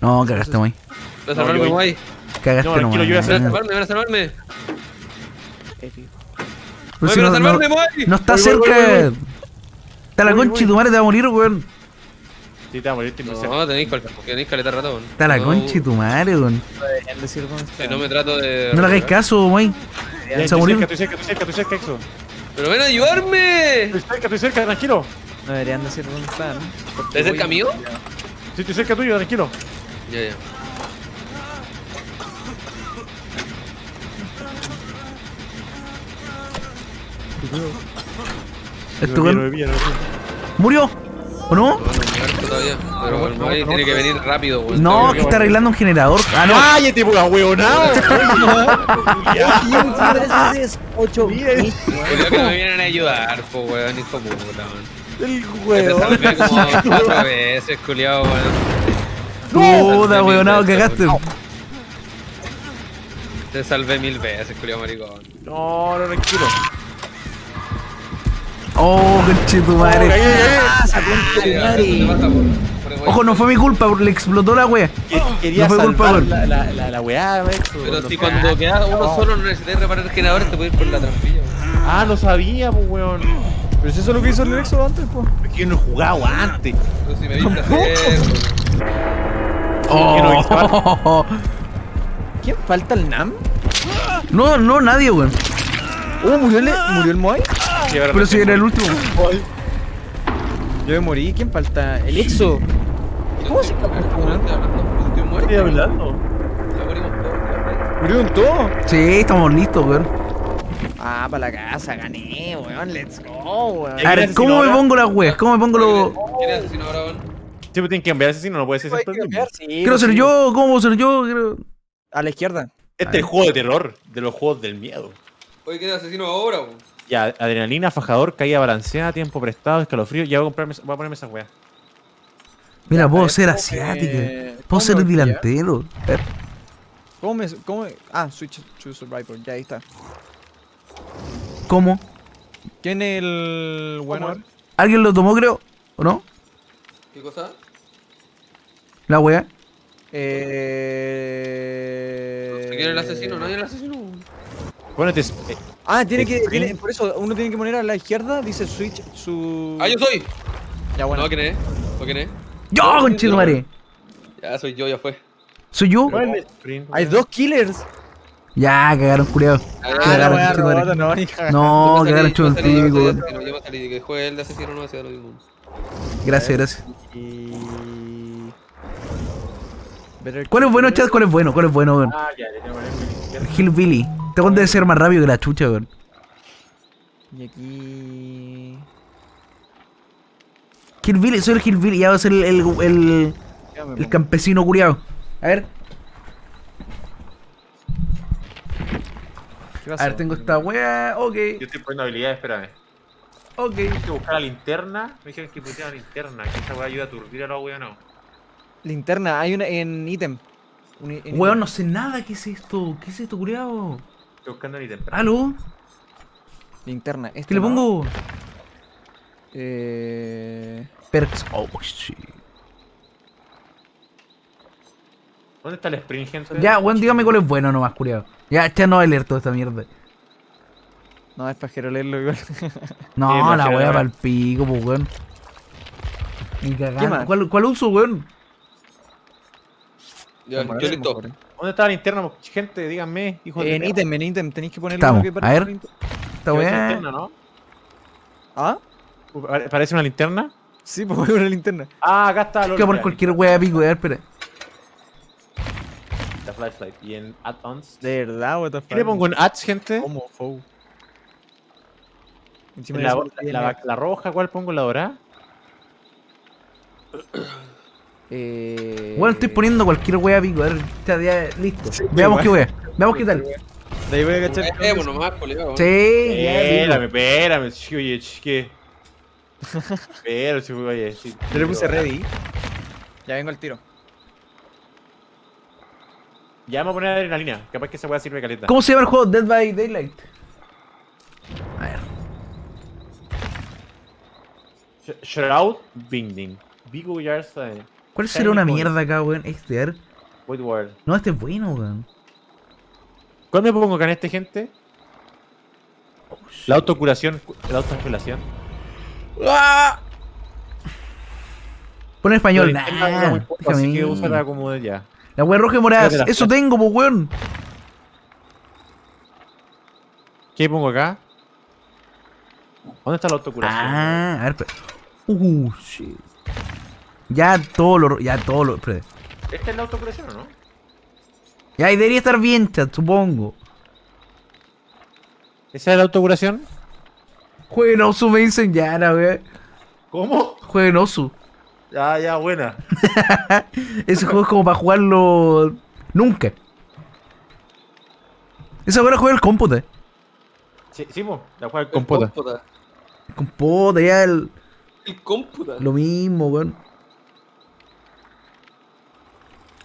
No, cagaste, Moy. Salvarme, yo- guay. Cagaste No, tranquilo, yo voy a nomás. Hacer- salvarme, ven a salvarme. Épico. Pero Voy, si no, salvarme, no, no está Voy, cerca. voy, Está la concha y tu madre te va a morir, weón. Sí, te va a morir, cerca. No, tenéis, tenéis caleta rato, weón. Está la concha y tu madre, weón. Deberían decir dónde está. Si no me trato de. No le hagáis caso, Se va a estoy morir. cerca, estoy cerca, estoy cerca, estoy cerca, Exo. ¡Pero ven a ayudarme! Estoy cerca, estoy cerca, tranquilo. No deberían decir dónde están. ¿Estás cerca mío? Sí, estoy cerca tuyo, tranquilo. Ya, ya. Este weón murió. ¿O no? No, todavía. Pero el tiene que venir rápido, weón. No, Está que está arreglando un generador. Ah, no. ¡Cállate, pura huevonao! Ocho. <laughs> Mira el- Julio, que me vienen a ayudar, po, weón, hijo puta, weón. El Te huevo. salvé como cuatro veces, culiao, weón. Puta, mil cagaste. weón. Te salvé mil veces, culiao maricón. No, no, tranquilo. Te pasa, por- por- Ojo, no fue mi culpa, le explotó la wea. Que- Quería No fue culpa, la, la, la, la weá. Pero si cuando queda uno solo no necesitas reparar el generador, te puedes ir por la trampilla, weón. Ah, no sabía, pues, weón. Pero si eso es lo que hizo el Exo antes, pues. Es que yo no he jugado antes. Pero si me viste hacer, Oh. ¿Quién falta el Nam? No, no, nadie, weón. Oh, murió el, murió el Moai. Pero si era el último. Yo me morí. ¿Quién falta? El Exo. ¿Cómo se? Estoy hablando, estoy muerto. Estoy hablando. Ya, ¿Murieron todos? Sí, estamos listos, weón. Ah, para la casa, gané, weón. Let's go, weón. A ver, asesino ¿cómo me pongo las weas? ¿Cómo me pongo los. ¿Quién es asesino ahora, weón? Siempre tienen que cambiar asesino, no puede ser siempre Quiero pues ser sí. yo, ¿cómo puedo ser yo? Quiero- A la izquierda. Este es el juego de terror, de los juegos del miedo. Oye, ¿quién es asesino ahora, weón? Ya, adrenalina, fajador, caída balanceada, tiempo prestado, escalofrío. Ya voy a, comprarme, voy a ponerme esa wea. Mira, Ya, puedo ser ¿cómo asiática. Puedo ser delantero. ¿Cómo me.? Cómo Ah, Switch to Survivor. Ya ahí está. ¿Cómo? ¿Quién es el bueno? ¿Alguien lo tomó, creo? ¿O no? ¿Qué cosa? La wea. Eh. ¿Quién es el asesino? ¿Nadie es el asesino? Weón? Ponete. eh, Ah, tiene que. Tiene- por eso, uno tiene que poner a la izquierda, dice Switch su. ¡Ah, yo soy! Ya bueno. No, ¿quién es? ¿O quién es? ¡Yo, No, conchetumare! Ya soy yo, ya fue. ¿Soy yo? Hay dos killers. Ya, cagaron, culiao. Ah, Cagaron, no. No, cagaron me salí, yo me que juegue el de asesino no hacía lo mismo. Gracias, gracias. ¿Cuál es bueno, chat? ¿Cuál es bueno? ¿Cuál es bueno, weón? Ah, ya, le tengo que ponerme a la izquierda. Hillbilly. Este weón debe ser más rápido que la chucha, weón. Y aquí. Hillbilly, soy el Hillbilly. Ya va a ser el, el, el, campesino culiao. A ver, ¿Qué a ver, tengo esta wea. Ok, Yo estoy poniendo habilidades, espérame. ok. Tengo que buscar la linterna. Me dijeron que pusiera la linterna, que esa weá ayuda a aturdir a los weá no. Linterna, hay una en ítem. Un i- en Weón, ítem. no sé nada. ¿Qué es esto? ¿Qué es esto, culiao? Estoy buscando la linterna. ¿Aló? Linterna. Este ¿Qué le no. pongo? Eh. Perks. Oh, shit. ¿Dónde está el sprint, gente? Ya, weón, dígame cuál es bueno nomás, culiao. Ya, ya no voy a leer toda esta mierda. No, es pajero leerlo igual. <laughs> No, Sí, la wea para el pico, pues, weón. Ni ¿Qué cagando. más? ¿Cuál, ¿Cuál uso, weón? Ya, yo listo. mejor, eh. ¿Dónde está la linterna, gente? Díganme, hijos de En ítem, en ítem, tenéis que ponerle Estamos, que a ver. una linter- Esta ¿Qué ves wea. linterna, no? ¿Ah? Pare- ¿Parece una linterna? Sí, pues <laughs> una linterna. Ah, acá está. Voy a poner cualquier wea pico, a ver, espera. La flashlight. Y en add-ons. De verdad, what the fuck. ¿Qué le pongo en ads, gente? ¿Cómo? Encima La, la, la- la roja, ¿cuál pongo? ¿La dorada? <clears throat> eh, Bueno, estoy poniendo cualquier wea pico, a ver, ya, ya, listo. Sí, Veamos qué wea. Veamos qué tal. De ahí voy a cachar. Eh, bueno, más, colega. Sí, ya, Espérame, espérame. Oye, ch- ¿qué? Pero, ch- oye, sí. Yo le puse ready. Ya vengo al tiro. Ya voy a poner adrenalina. Capaz que esa weá sirve caleta. ¿Cómo se llama el juego Dead by Daylight? A ver. Sh- Shroud Binding. Vigo Yards eh, ¿Cuál será una mierda acá, weón? Este, a ver. No, este es bueno, weón. ¿Cuál me pongo acá en este, gente? La autocuración. La autocuración. ¡Ah! Pon en español, linterna dura muy nah. poco, Así que úsala como de ya. La wea roja y morada, eso tengo, pues, weón. ¿Qué pongo acá? ¿Dónde está la autocuración? Ah, a ver. Uh, shit. Ya todo lo. Ya todo lo. espera. ¿Esta es la autocuración o no? Ya, y debería estar bien, chat, supongo. ¿Esa es la autocuración? Jueguen Osu, me dicen ya, la wea. ¿Cómo? Jueguen Osu. Ya, ya, buena. <laughs> Ese juego es como para jugarlo. Nunca. Esa hora juega el cómputo. Sí, sí, mo, la juega el El compota. cómputa. Ya el- El cómputa. lo mismo, weón.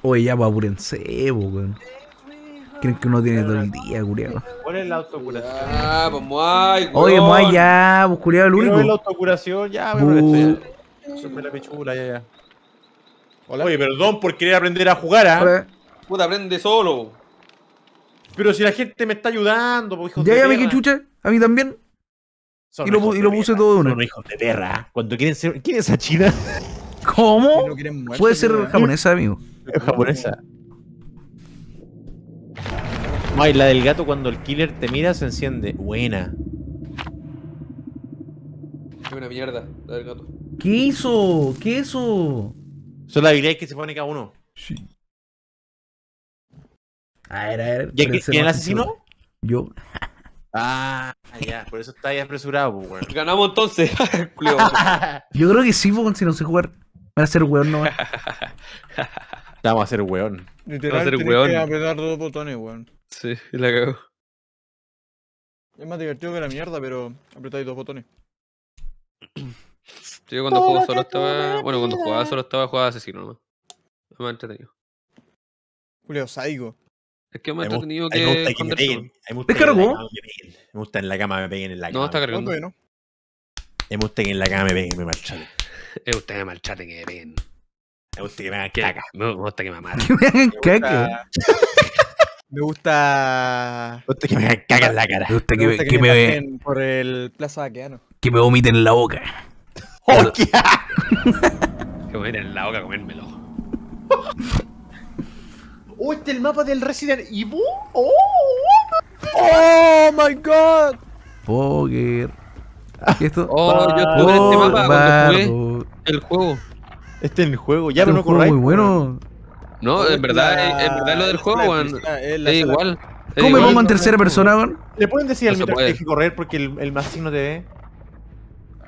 Oye, ya, pa' apúrense, weón. Creen que uno tiene todo el día, curiado. ¿Cuál es la autocuración? Ah, pues Moai, Oye, weón. más ya, pues curiado, el Quiero ver la único. autocuración, ya, ya. Supe la pichula, ya, ya. Oye, perdón por querer aprender a jugar, ¿ah? Hola. Puta, aprende solo. Pero si la gente me está ayudando, pues hijos Ya, de ya, me perra. que chucha. A mí también. Son y lo y lo puse perra, todo de una. Son hijos de perra. Cuando quieren ser. ¿Quién es esa china? ¿Cómo? Quieren muertos, Puede ser weón. japonesa, amigo. Es <laughs> japonesa. Ay, la del gato cuando el killer te mira se enciende. Buena. Es una mierda, la del gato. ¿Qué hizo? ¿Qué hizo? Son las habilidades que se pone cada uno. A ver, a ver. ¿Y y el asesino? Yo. <laughs> Ah, ya, por eso está ahí apresurado, pues, weón. Ganamos entonces. <laughs> Yo creo que sí, porque si no sé jugar. Van a ser weón nomás. Vamos a hacer weón. Literal, Va a ser tenés weón. que apretar dos botones, weón. sí, y la cagó. Es más divertido que la mierda, pero apretáis dos botones. Yo cuando juego solo estaba. Bueno, cuando jugaba solo estaba jugaba asesino nomás. Es más entretenido. Julio, Saigo. Es que es más Me entretenido gusta- a mí me que gusta que me me gusta que ¿Descargó? en la cama me peguen. Me gusta en la cama me peguen en la cama. No, está cargando. ¿Cuándo no? Me gusta que en la cama me peguen, me maltraten. <laughs> Es usted me maltrate que me peguen. Me gusta que me hagan caca. Me gusta <laughs> que me maten. Que me hagan caca. <laughs> Me gusta. Me gusta que me hagan caca en la cara. Me gusta que Me me, gusta que que me me, pasen por el Plaza Baqueano. que me vomiten en la boca. <laughs> ¡Oh, qué Que me en la boca a comérmelo. ¡Oh, este es el mapa del Resident Evil! ¡Oh! ¡Oh my god! Poker. ¿Qué es esto? Oh, yo estuve en este mapa cuando jugué el juego. Este es el juego, ya Este pero no un juego corráis. muy bueno. No, en verdad, en verdad es lo del juego, weón. Es igual. ¿Cómo me pongo en no, tercera no, persona, weón? ¿Le pueden decir No al mientras que puede. deje correr porque el, el asesino te ve?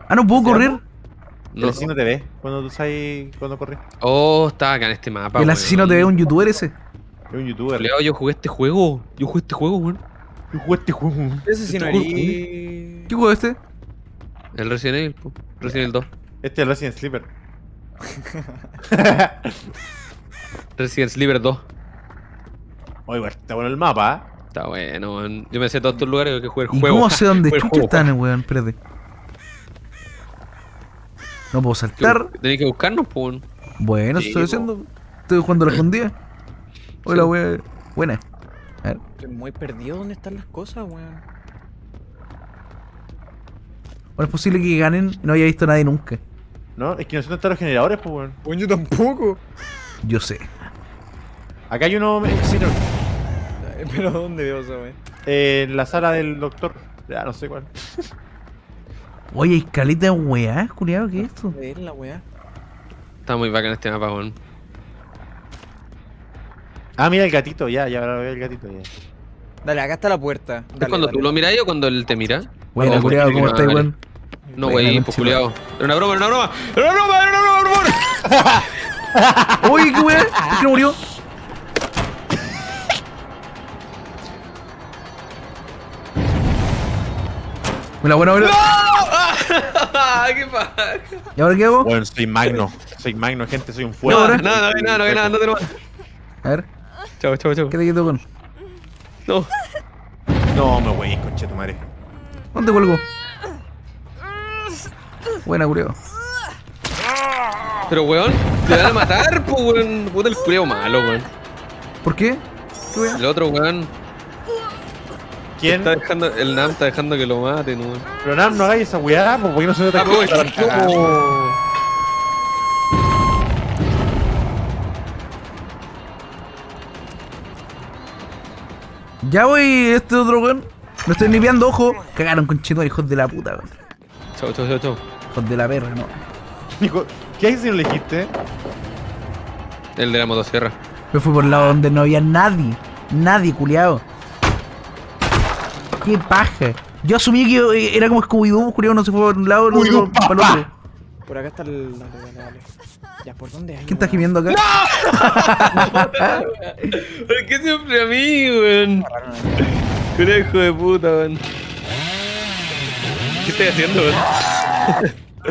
Ah, no puedo correr. El No. asesino te ve cuando tú sabes cuando corres. Oh, estaba acá en este mapa. El asesino te ve un youtuber ese. Es un youtuber. Leo, yo jugué este juego. Yo jugué este juego, weón. Yo jugué este juego. Ese sí no Este ¿Qué juego es este? El Resident Evil, po. Resident Evil 2. Este es el Resident Sleeper. <laughs> Resident Sleeper 2. Oye, está bueno el mapa. ¿eh? Está bueno, weón. Yo me sé todos estos lugares que jugué el ¿Y juego. cómo sé dónde <laughs> juego. están, weón? Espérate. No puedo saltar. Tenés que buscarnos, weón. Bueno, Sí, estoy po. haciendo. Estoy jugando a la escondida. Hola, Sí. weón. Buena. A ver. Estoy muy perdido dónde están las cosas, weón. Bueno, es posible que ganen y no haya visto a nadie nunca. No, es que no sé dónde están los generadores, pues, weón. Weón, yo tampoco. Yo sé. Acá hay uno en Xenon, Pero ¿dónde veo eso, weón? eh, en la sala del doctor. Ya, no sé cuál. Oye, hay caleta de weá, culiado, ¿qué es esto? ¿Dónde es la weá? Está muy bacán este mapa, weón. Ah, mira el gatito, ya, ya ahora veo el gatito. Ya. Dale, acá está la puerta. ¿Es Dale, cuando dale. tú lo miras o cuando él te mira? Buena, Oh, culiado, ¿cómo madre. weón? No, wey, conche pues. Era una broma, era una broma. Era una broma, era una broma. Oye, <laughs> qué weá, ¿por qué no murió? Buena, buena, buena. ¿Qué pasa? ¿Y ahora qué hago? Bueno, soy magno. Soy magno, gente, soy un No, fuego. no, no, no, no, no, no, no, no. A ver, Chao, chao, chao. ¿qué te quito con? No. No, me voy, conche tu madre. ¿Dónde cuelgo? Buena, culiado. Pero, weón, te van a matar, pues, weón. Puta el culeo malo, weón. ¿Por qué? El otro, weón, ¿Quién? está dejando, el NAM está dejando que lo maten, weón. Pero nada, no hagáis esa weá, pues, porque no se nota Ah, pues. Ya voy, este otro weón. Me estoy limpiando, ojo. Cagaron con chino, hijos de la puta, weón. Chao, chao, chao, chao. Hijos de la perra, no. Dijo, ¿qué hay si no elegiste? El de la motosierra. Me fui por el lado donde no había nadie. Nadie, culiado. Qué paja. Yo asumí que era como Scooby-Doo, culiado, no se fue por un lado, no se fue para el otro. Por acá está el. Dale, dale, dale. Ya, ¿por dónde hay? ¿Quién está gimiendo acá? <laughs> <laughs> ¿Por qué siempre a mí, weón? Hijo de puta, weón. ¿Qué estoy haciendo, weón?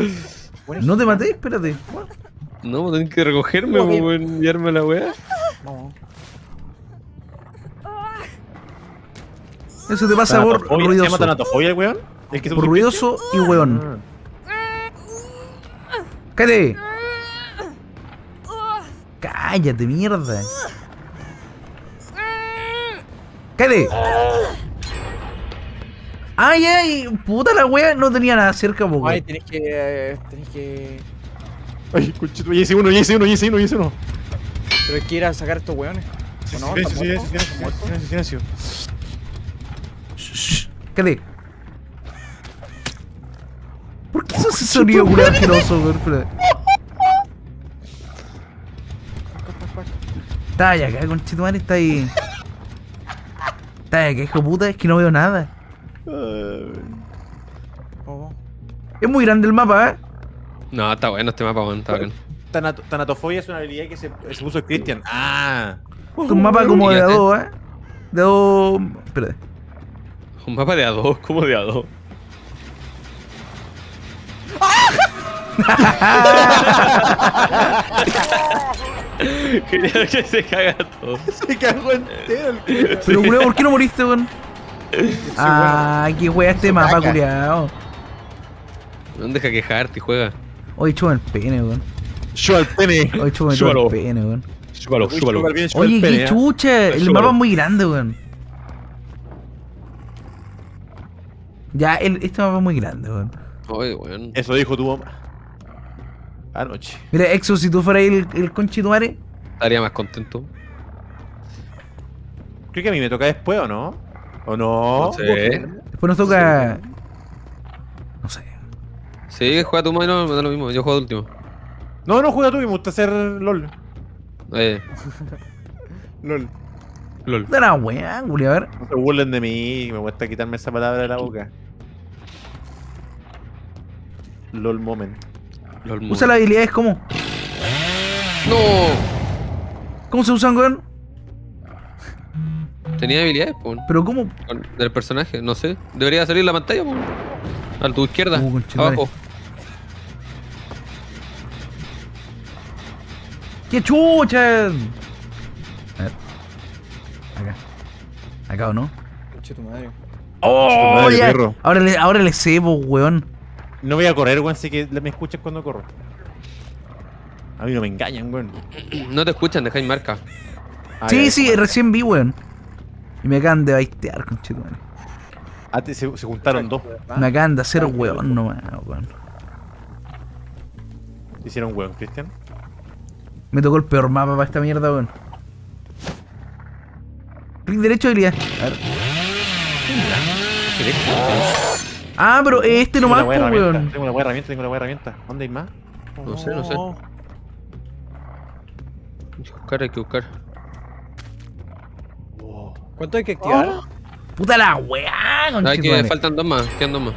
<laughs> No te maté, espérate. No, tenés que recogerme, pues, weón, y arme la weá. Vamos. Eso te pasa por ¿Se llama ruidoso. tanatofobia weón? ¿El que Por ruidoso y weón. ¡Cállate! ¡Cállate, mierda! ¡Cállate! ¡Ay, ay! Puta la wea, no tenía nada cerca, po, Ay, tenés que. eh, Tenés que. Ay, conchito, ya hice uno, ya hice uno, ya hice uno, ya hice uno. Pero hay que ir a sacar a estos weones. ¿O no? Silencio, ¿Está silencio, silencio, silencio, silencio, ¡Cállate! ¿Por qué hizo ese sonido culo asqueroso, weón? Está ahí acá, conchetumare, está ahí. pantalla, que hijo de puta, es que no veo nada. Oh. Es muy grande el mapa, ¿eh? No, está bueno este mapa, weón. Está bacán. Tanato- Tanatofobia es una habilidad que se, se puso Christian. Ah. Es un mapa como de a Fíjate. dos, ¿eh? De a dos. Espérate. Un mapa de A2, ¿cómo de A2? <laughs> Quería que se caga todo. Se cagó entero el culo. Pero, culiao, ¿por qué no moriste, weón? Ah, qué wea este mapa, caca. culiao. No deja quejarte y juega. Hoy chupa el pene, weón. Yo al pene. Hoy chupa el pene, weón. Chúpalo, chúpalo Oye, el qué ¿eh? chucha. El mapa es muy grande, weón. Ya, el, este mapa es muy grande, weón. Oye, weón. Eso dijo tu mamá. Anoche. Mira, Exo, si tú fueras el, el conchetumare, Estaría más contento. Creo que a mí me toca después, ¿o no? ¿O no? No sé. después nos toca. No sé. Sí, juega tu mano, me da lo mismo. Yo juego de último. No, no, juega tú, me gusta hacer LOL. Eh, <laughs> LOL. lol. De la wea, culiao, a ver. No se burlen de mí, me cuesta quitarme esa palabra de la boca. LOL moment. lol Usa mono. las habilidades como. No. ¿Cómo se usan, weón? Tenía habilidades, po, Pero ¿cómo? del personaje, no sé. Debería salir la pantalla, po. A tu izquierda, Uh, abajo. ¡Qué chucha! A ver. Acá. Acá o no. Conche tu madre. ¡Oh! madre, ya. perro. Ahora le, ahora le cebo, weón. No voy a correr, weón, así que me escuchas cuando corro. A mí no me engañan, weón. No te escuchan, dejáis marca. Ah, sí, sí, recién vi, weón. Y me acaban de baitear, conchetumare. Ah, te- se, se juntaron dos. Me acaban de hacer weón nomás, weón. Hicieron weón, Cristian. Me tocó el peor mapa para esta mierda, weón. Clic derecho habilidad. A ver. Ah, pero este nomás, herramienta, weón. Tengo la wea herramienta, tengo la wea herramienta. ¿Dónde hay más? No sé, no sé. Hay que buscar, hay que buscar. Oh. ¿Cuánto hay que activar? Puta la weá, Hay que, faltan dos más, quedan dos más.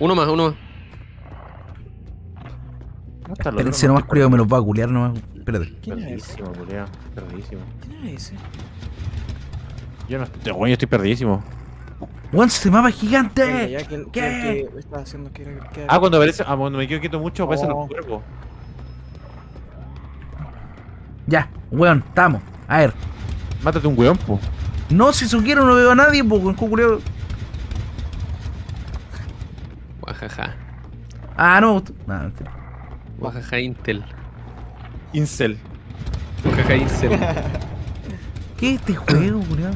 Uno más, uno más. ¿Dónde está el Espérense otro? nomás, culiao, me los va a culiar nomás. Espérate. ¿Quién es ese? Perdidísimo, culiao. Perdidísimo. ¿Quién es ese? Yo no estoy, weón, yo estoy perdidísimo. Weón, este mapa es gigante. ya, ¿quién- ¿Qué? ¿Qué estaba haciendo? ¿Qué era? Ah, cuando aparece, ah, cuando me quedo quieto mucho, aparecen Oh. los cuervos. Ya, weón, estamos. A ver. Mátate un weón, po. No, si eso quiero, no veo a nadie, pues, con culiao. Guajaja. Ah, no. No. Guajaja Intel. Incel. Guajaja Intel. <laughs> ¿Qué es este juego, culiao?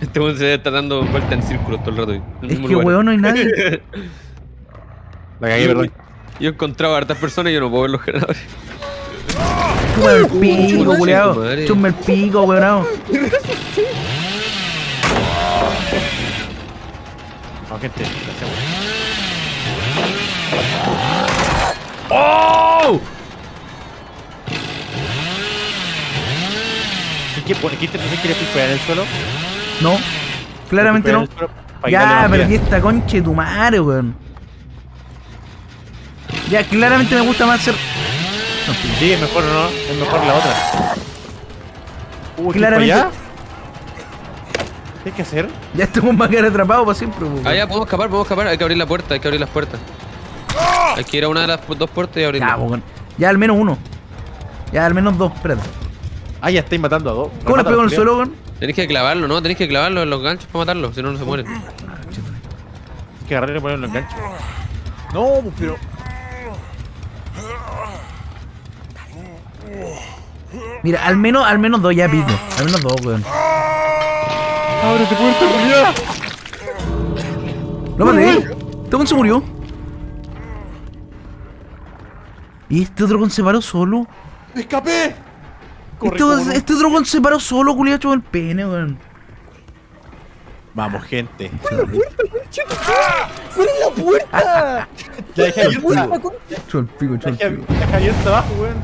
Este weón se está dando vuelta en círculos todo el rato. el Es que, lugar. weón, no hay nadie. <laughs> La cagué, perdón. Yo he encontrado a hartas personas y yo no puedo ver los generadores. Chúpame el pico, madre. Chúpame el pico, weón. <laughs> No, gente. ¡Oh! ¿Qué, pone- ¿Qué le fui pegar en el suelo? No, claramente no. Ya, perdí esta concha de tu madre, weón. Ya, claramente me gusta más ser. Sí, es mejor, ¿no? Es mejor la otra. Uh, ¿qué Claramente-? ¿Qué hay que hacer? Ya este weón va a quedar atrapado para siempre, weón. Ah, ya, podemos escapar, podemos escapar. Hay que abrir la puerta, hay que abrir las puertas. Hay que ir a una de las dos puertas y Ya, abrirla. weón. Ya, al menos uno. Ya, al menos dos, espérate. Ah, ya estáis matando a dos. ¿Cómo le pego en el suelo, weón? Tenéis que clavarlo, ¿no? Tenéis que clavarlo en los ganchos para matarlo, si no, no se mueren. Hay que agarrar y ponerlo en gancho. No, pues, pero. Mira, al menos, al menos dos ya pico. Al menos dos, weón. ¡Ábrete puerta, culiao! Lo maté. Este weón se murió. ¿Y este otro con se paró solo? ¡Me escapé! Corre, Este, este otro con se paró solo, culiao, chupa el pene, weón. Vamos, gente. ¡Fuera la puerta! Ya dejé abierta. Chupa el pico, chupa el Dejé pico. dejé abierta abajo, weón.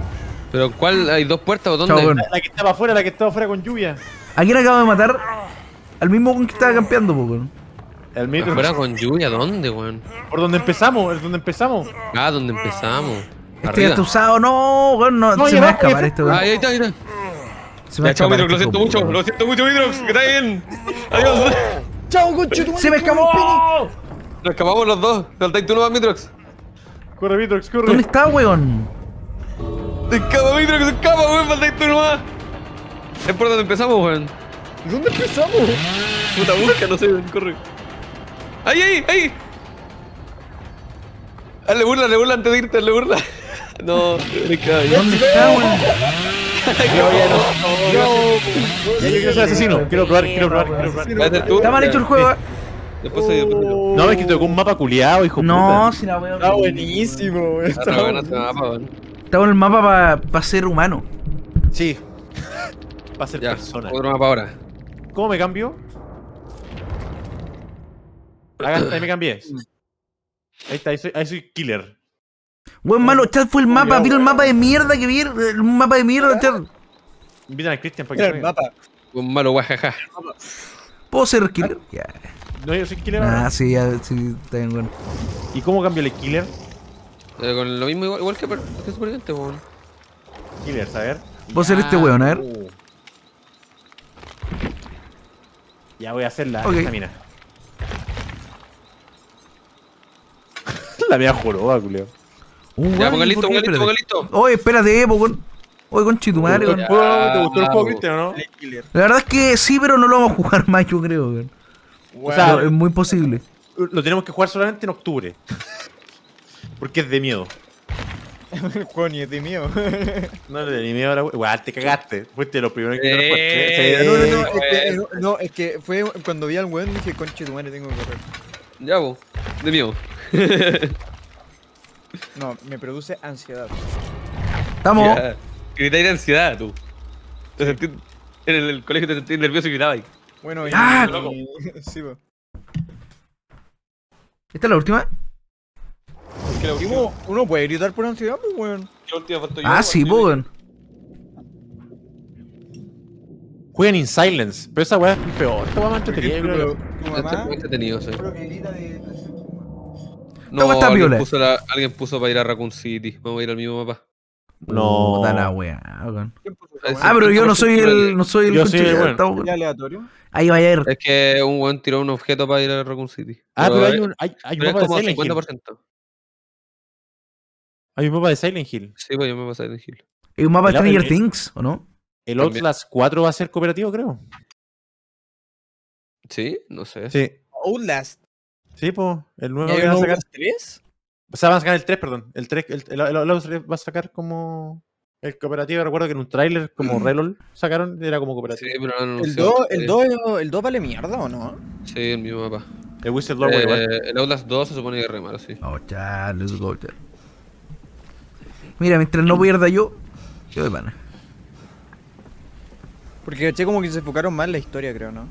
Pero ¿cuál? ¿Hay dos puertas o dónde? Chao, weón. La, la que estaba afuera, la que estaba afuera con lluvia. ¿A quién acabo de matar? Al mismo weón que estaba campeando, po, weón. El Mitrox. Fuera con lluvia, ¿dónde, weón? Por donde empezamos, es donde empezamos. Ah, ¿dónde empezamos? Este ya Arriba. está usado, no, weón, no, No, se me va a escapar este Ah, weón. ahí está, ahí está. Se me Ya, chao, Mitrox, lo este siento mucho, lo siento mucho, Mitrox, que está bien. Adiós. ¡Chao, conche tu Se me escapó. Nos escapamos los dos. Faltáis tú nomás, Mitrox. Corre, Mitrox, corre. ¿Dónde está, weón? Se escapa, Mitrox, se escapa, weón. Faltáis tú nomás. Es por donde empezamos, weón. ¿Dónde empezamos? Puta busca, no sé, corre. ¡Ahí, ahí, ahí! Ah, le burla, le burla antes de irte, le burla. <laughs> No, eres caballo. ¿Dónde está, weón? <laughs> Yo quiero ser asesino. Quiero probar, quiero probar, quiero probar. Está mal hecho el juego. eh. Después se se lo- No, es que tocó un mapa culiado, hijo No, si la weón. Está buenísimo, weón. Está re buena ese mapa, weón. Estaba en el mapa para ser humano. Sí. <laughs> Va a ser Ya, persona. otro mapa ahora. ¿Cómo me cambio? Ahí me cambié. Ahí está, ahí soy, ahí soy killer. Weón, malo, chat fue el mapa. ¿Vieron el mapa de mierda que vieron? El mapa de mierda, chat. Invitan a Christian para que Mira el mapa. Un malo guajaja. ¿Puedo ser killer? Ya. No, yo soy killer ahora. Ah, sí, ya, sí, está bien. ¿Y cómo cambio el killer? Eh, con lo mismo, igual, igual que, que superviviente, weón. Killer, a ver. ¿Puedo ser este weón? A ver. Uh. Ya voy a hacer la Ok. esta mina. <laughs> la mía joroba, culeo. Uh, Ya, ponga listo, listo, ponga listo. Oye, espérate, po, weón. Oye, conchitumare, weón. Ya, ¿Te gustó el juego. Cristian, no? La verdad es que sí, pero no lo vamos a jugar <laughs> más, yo creo, weón. O sea, es muy posible. lo tenemos que jugar solamente en octubre. Porque es de miedo. <laughs> El juego ni es de mío. <laughs> No es de miedo ahora, Igual te cagaste. Fuiste lo primero que Eh, te No, no, no, es que, no, es que fue cuando vi al weón dije, conche tu madre, tengo que correr. Ya, vos. De mío. <laughs> No, me produce ansiedad. Estamos. Ya. Gritáis de ansiedad, tú. Te sentí, en el, el colegio te sentí nervioso y gritabas. Bueno, y... ¡Ah! y- sí, po. ¿Esta es la última? ¿Qué la ¿Y uno, uno puede gritar por ansiedad, pues, weón. Ah, sí, po, weón. Juegan in silence. Pero esa weá es peor. Esta weá más entretenida, yo creo. Tu es mamá, muy entretenido, sí. creo que grita de... No, está alguien puso, la- alguien puso para ir a Raccoon City. Vamos a ir al mismo mapa. No. Puta la weá, weón. ¿Quién puso Ah, pero yo no soy el. No soy el Yo soy el conche- weón. estamos- ¿Sería aleatorio? Ahí va a ir. Es que un weón tiró un objeto para ir a Raccoon City. Ah, pero hay un, hay, hay un mapa de como Silent Hill. 50%. Hay un mapa de Silent Hill. Sí, pues yo me pasé en Hill. Es un mapa de El- Stranger el- Things, ¿o no? El. Outlast 4 va a ser cooperativo, creo. ¿Sí? No sé. Sí. Outlast. Sí, pues. El ¿Y nuevo hay que van a un sacar. Outlast 3? O sea, van a sacar el 3, perdón. El 3, el, el, el Outlast va a sacar como. El cooperativo, recuerdo que en un tráiler como Relol sacaron, era como Sí, cooperativo. pero no ¿El anunció. 2 el Sí. dos- el dos vale mierda o no? Sí, el mismo mapa. El Whistleblower igual. Eh, el Outlast 2 se supone que es re malo, sí. Oh, chal, let's go, chal. Mira, mientras no pierda yo, yo de pana. Porque caché como que se enfocaron más en la historia, creo, ¿no?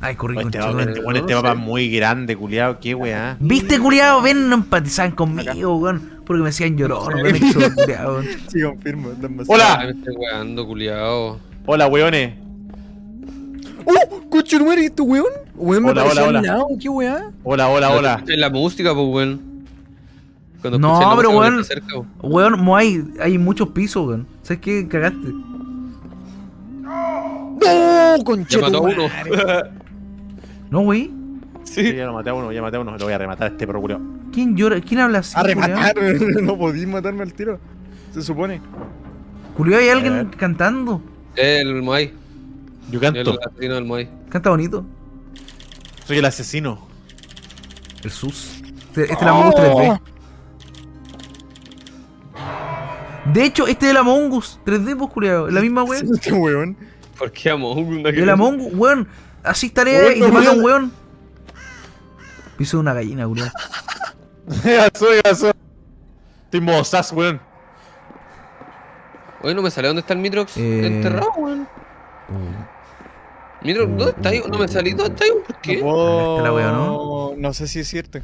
Ay, corrí Oh, con este, mapa- este, no bueno, este mapa es muy grande, culiado. Qué weá. ¿Viste, culiado? Ven, no empatizaban conmigo, weón. Porque me hacían no culiao, weón. Sí, confirmo. es. Hola. Ay, me estoy weando, culiao. Hola, weones. ¡Oh! ¡Conche tu madre, este weón! Weón, me Hola, hola, hola. lado, ¿qué weá? Hola, hola, hola. Escucháis la música, pues, weón. Cuando No, la pero, weón. weón. Weón, Moai, hay muchos pisos, weón. ¿Sabes qué? Cagaste. ¡No! ¡Conche Ya mató a uno. <laughs> No, wey. Sí, sí. ya lo maté a uno, ya maté a uno. Lo voy a rematar a este perro culiao. ¿Quién llora? ¿Quién habla así? A rematar, <laughs> no podís matarme al tiro. Se supone. Culiao, hay alguien cantando. El Moai. Yo El canto. asesino del Moai. Canta bonito. Soy el asesino. El sus. Este, este es el Among Us 3D. De hecho, este es el Among Us 3D, pues, culiao. La misma weón. Este <laughs> weón. ¿Por qué Among Us? No El Among Us, weón. Así tarea Weón, y te mata un weón. Piso una gallina, culiao. <laughs> Ya soy, ya soy. Estoy modo sas, weón. Oye, no me sale dónde está el Mitrox Eh. enterrado, weón. Mitrox, ¿dónde está ahí? No me salí, ¿dónde está ahí? ¿Por qué? ¿no? No sé si es cierto.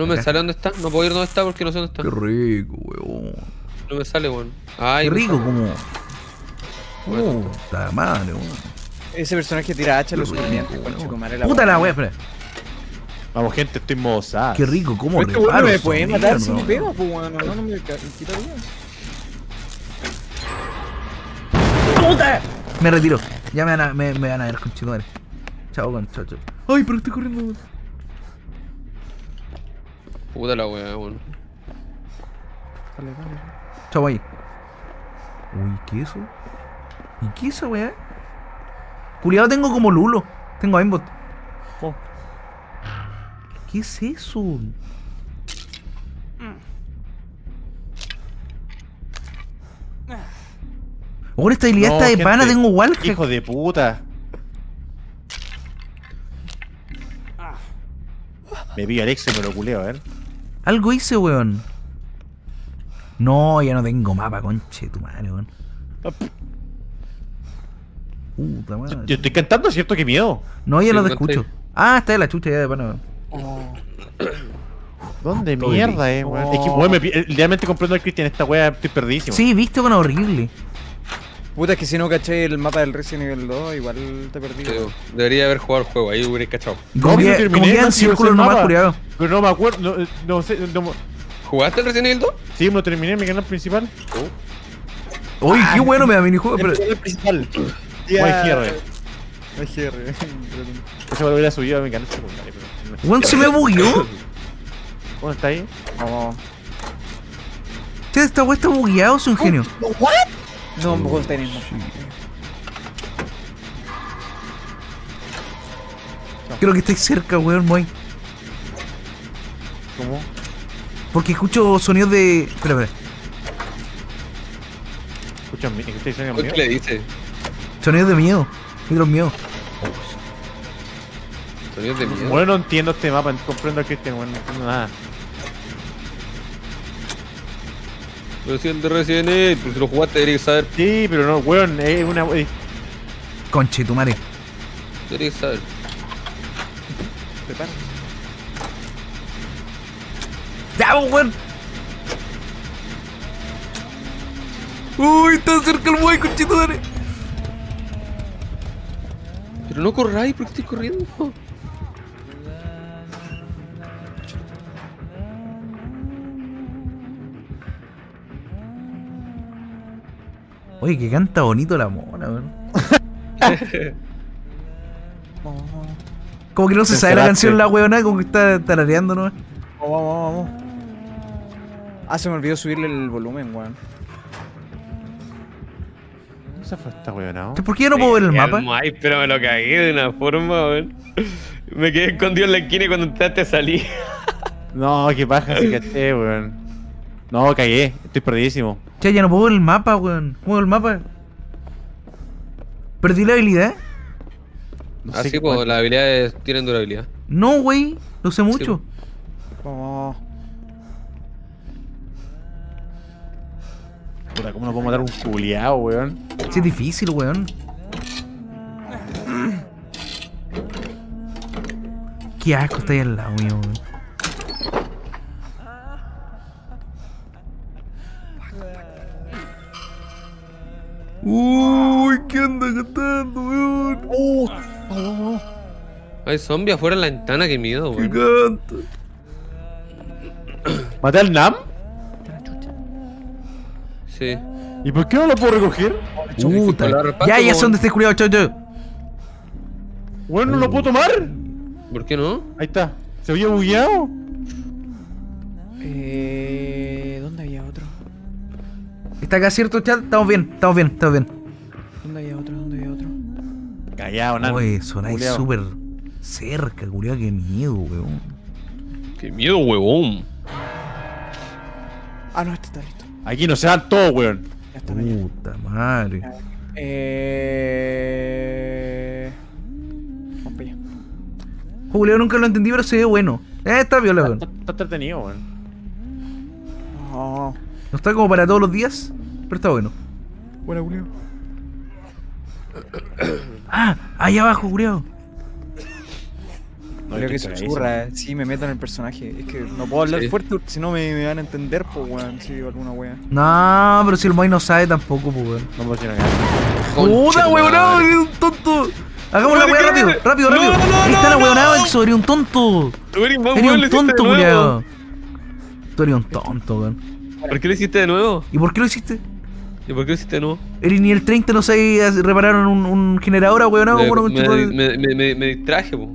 No me sale dónde está. No puedo ir dónde está porque no sé dónde Qué está. rico, weón. No me sale, weón. Ay, Qué rico, está. como. Bueno. Puta madre, weón. Ese personaje tira hacha a los supervivientes, Puta la wea, espera. Vamos, gente, estoy sad. Qué rico, cómo Este weón reparo. me esa puede matar si me pega, pues weón. No, no me quita vida. ¡Puta! Me retiro. Ya me van a, me, me van a ver, conchetumare. Chao, con chao, chao. Ay, pero estoy corriendo. Puta la wea, weón. Dale, dale. Chao ahí. Uy, ¿qué es eso? ¿Y qué es esa weá? Culiado tengo como Lulo. Tengo aimbot. Oh. ¿Qué es eso? Ahora esta habilidad No, está de gente, pana, tengo wallhack. Hijo de puta. Me vi Alex y me lo culeo, a ver. Algo hice, weón. No, ya no tengo mapa, conche tu madre, weón. Puta madre. Yo estoy cantando, ¿cierto? Qué miedo. No, ya Sí, no te escucho. Ah, está de la chucha ya de pana, weón. <coughs> ¿Dónde Todo mierda, eh, weón? Es que, weón, me realmente comprendo al Cristian esta wea, estoy perdidísimo. Sí, viste, weón, horrible. Puta, es que si no caché el mapa del Resident Evil 2, igual te perdí. Sí, debería haber jugado el juego, ahí hubiera cachado. Yo que, terminé, en el nomás, curiado. Pero no me acuerdo, no, eh, no sé, no me- ¿Jugaste el Resident Evil 2? Sí, me lo terminé en mi canal principal. Uy, qué bueno me da minijuego, pero. el principal. Buen cierre. Ay, GR. Eso me lo hubiera subido a mi canal secundario. pero se me bugueó. ¿Dónde está ahí? Vamos. Che, esta weá está bugueado, es un genio. No, me puedo tener Creo que estáis cerca, weón, muy. ¿Cómo? Porque escucho sonidos de. Espera, espera. Escuchan, mi- ¿escucháis sonido ¿Qué mío? le dice? Sonidos de miedo. Micros miedo. Sonidos de miedo. Bueno, no entiendo este mapa, no comprendo al Cristian, weón, no entiendo nada. Pero si el de Resident Evil, pues si lo jugaste deberías saber. Sí, pero no, weón, es una. es- Conche, tu madre. Deberías saber. Prepara. ¡Ya, weón! Uy, está cerca el boy, conche, tu madre. Pero no corráis, ¿por qué estoy corriendo? Oye, que canta bonito la mona, weón. <laughs> Como que no se sabe la canción la weona, como que está tarareando, ¿no? vamos, vamos, vamos. Ah, se me olvidó subirle el volumen, weón. ¿Dónde se fue esta weón, no? ¿Por qué yo no puedo ver el mapa? Ay, pero me lo cagué de una forma, weón. Me quedé escondido en la esquina y cuando entraste salí. No, qué paja, se caché, weón. No, cagué, estoy perdidísimo. Che, ya no puedo ver el mapa, weón. ¿Cómo veo el mapa? ¿Perdí la habilidad? No sé Así, qué- pues, las habilidades tienen durabilidad. No, güey. Lo sé mucho. Vamos. Puta, ¿cómo no puedo matar a un culiao, weón? Sí, es difícil, weón. Qué asco está ahí al lado mío, weón. Uy, ¿qué anda cantando, weón? ¡Uh! Vamos. Hay zombies afuera en la ventana, qué miedo, ¿Qué weón. canta? ¿Maté al Nam? Sí. ¿Y por qué no lo puedo recoger? Puta. Repaso, Ya, ya sé dónde está culiado, chao, chao. Weón, no lo puedo tomar. ¿Por qué no? Ahí está. ¿Se había bugueado? ¿Está acá cierto, chat? Estamos bien, estamos bien, estamos bien. ¿Dónde había otro? ¿Dónde había otro? Callado, Nam. Oye, sonáis súper cerca, culiado, qué miedo, weón. Qué miedo, huevón. Ah, no, este está listo. Aquí no se dan todos, weón. Ya está allá. Puta madre. Eh. Vamos para allá. Julio nunca lo entendí, pero se ve bueno. Eh, está viola, weón. Está, está entretenido, weón. No. No está como para todos los días, pero está bueno. Buena, Julio. <coughs> Ah, ahí abajo, Julio. No, Creo que susurra, eh. sí, me meto en el personaje. Es que no puedo hablar Sí. fuerte si no me, me van a entender, pues, weón. Si digo alguna wea. No, pero si el Moy no sabe tampoco, pues, weón. No puedo decir nada. ¡Puta, weón! ¡Es un tonto! Hagamos la No, weá rápido, rápido, No, rápido. no, no, Ahí está la no, weonada, no. Exo, eres un tonto. Tú eres un tonto, culiao. Tú eres un tonto, weón. ¿Por qué lo hiciste de nuevo? ¿Y por qué lo hiciste? ¿Y por qué lo hiciste nuevo? Eres ni el 30 no sabes repararon un, un generador, weón. No, me, bueno, me, conchetumare. me, me, me- me distraje, po.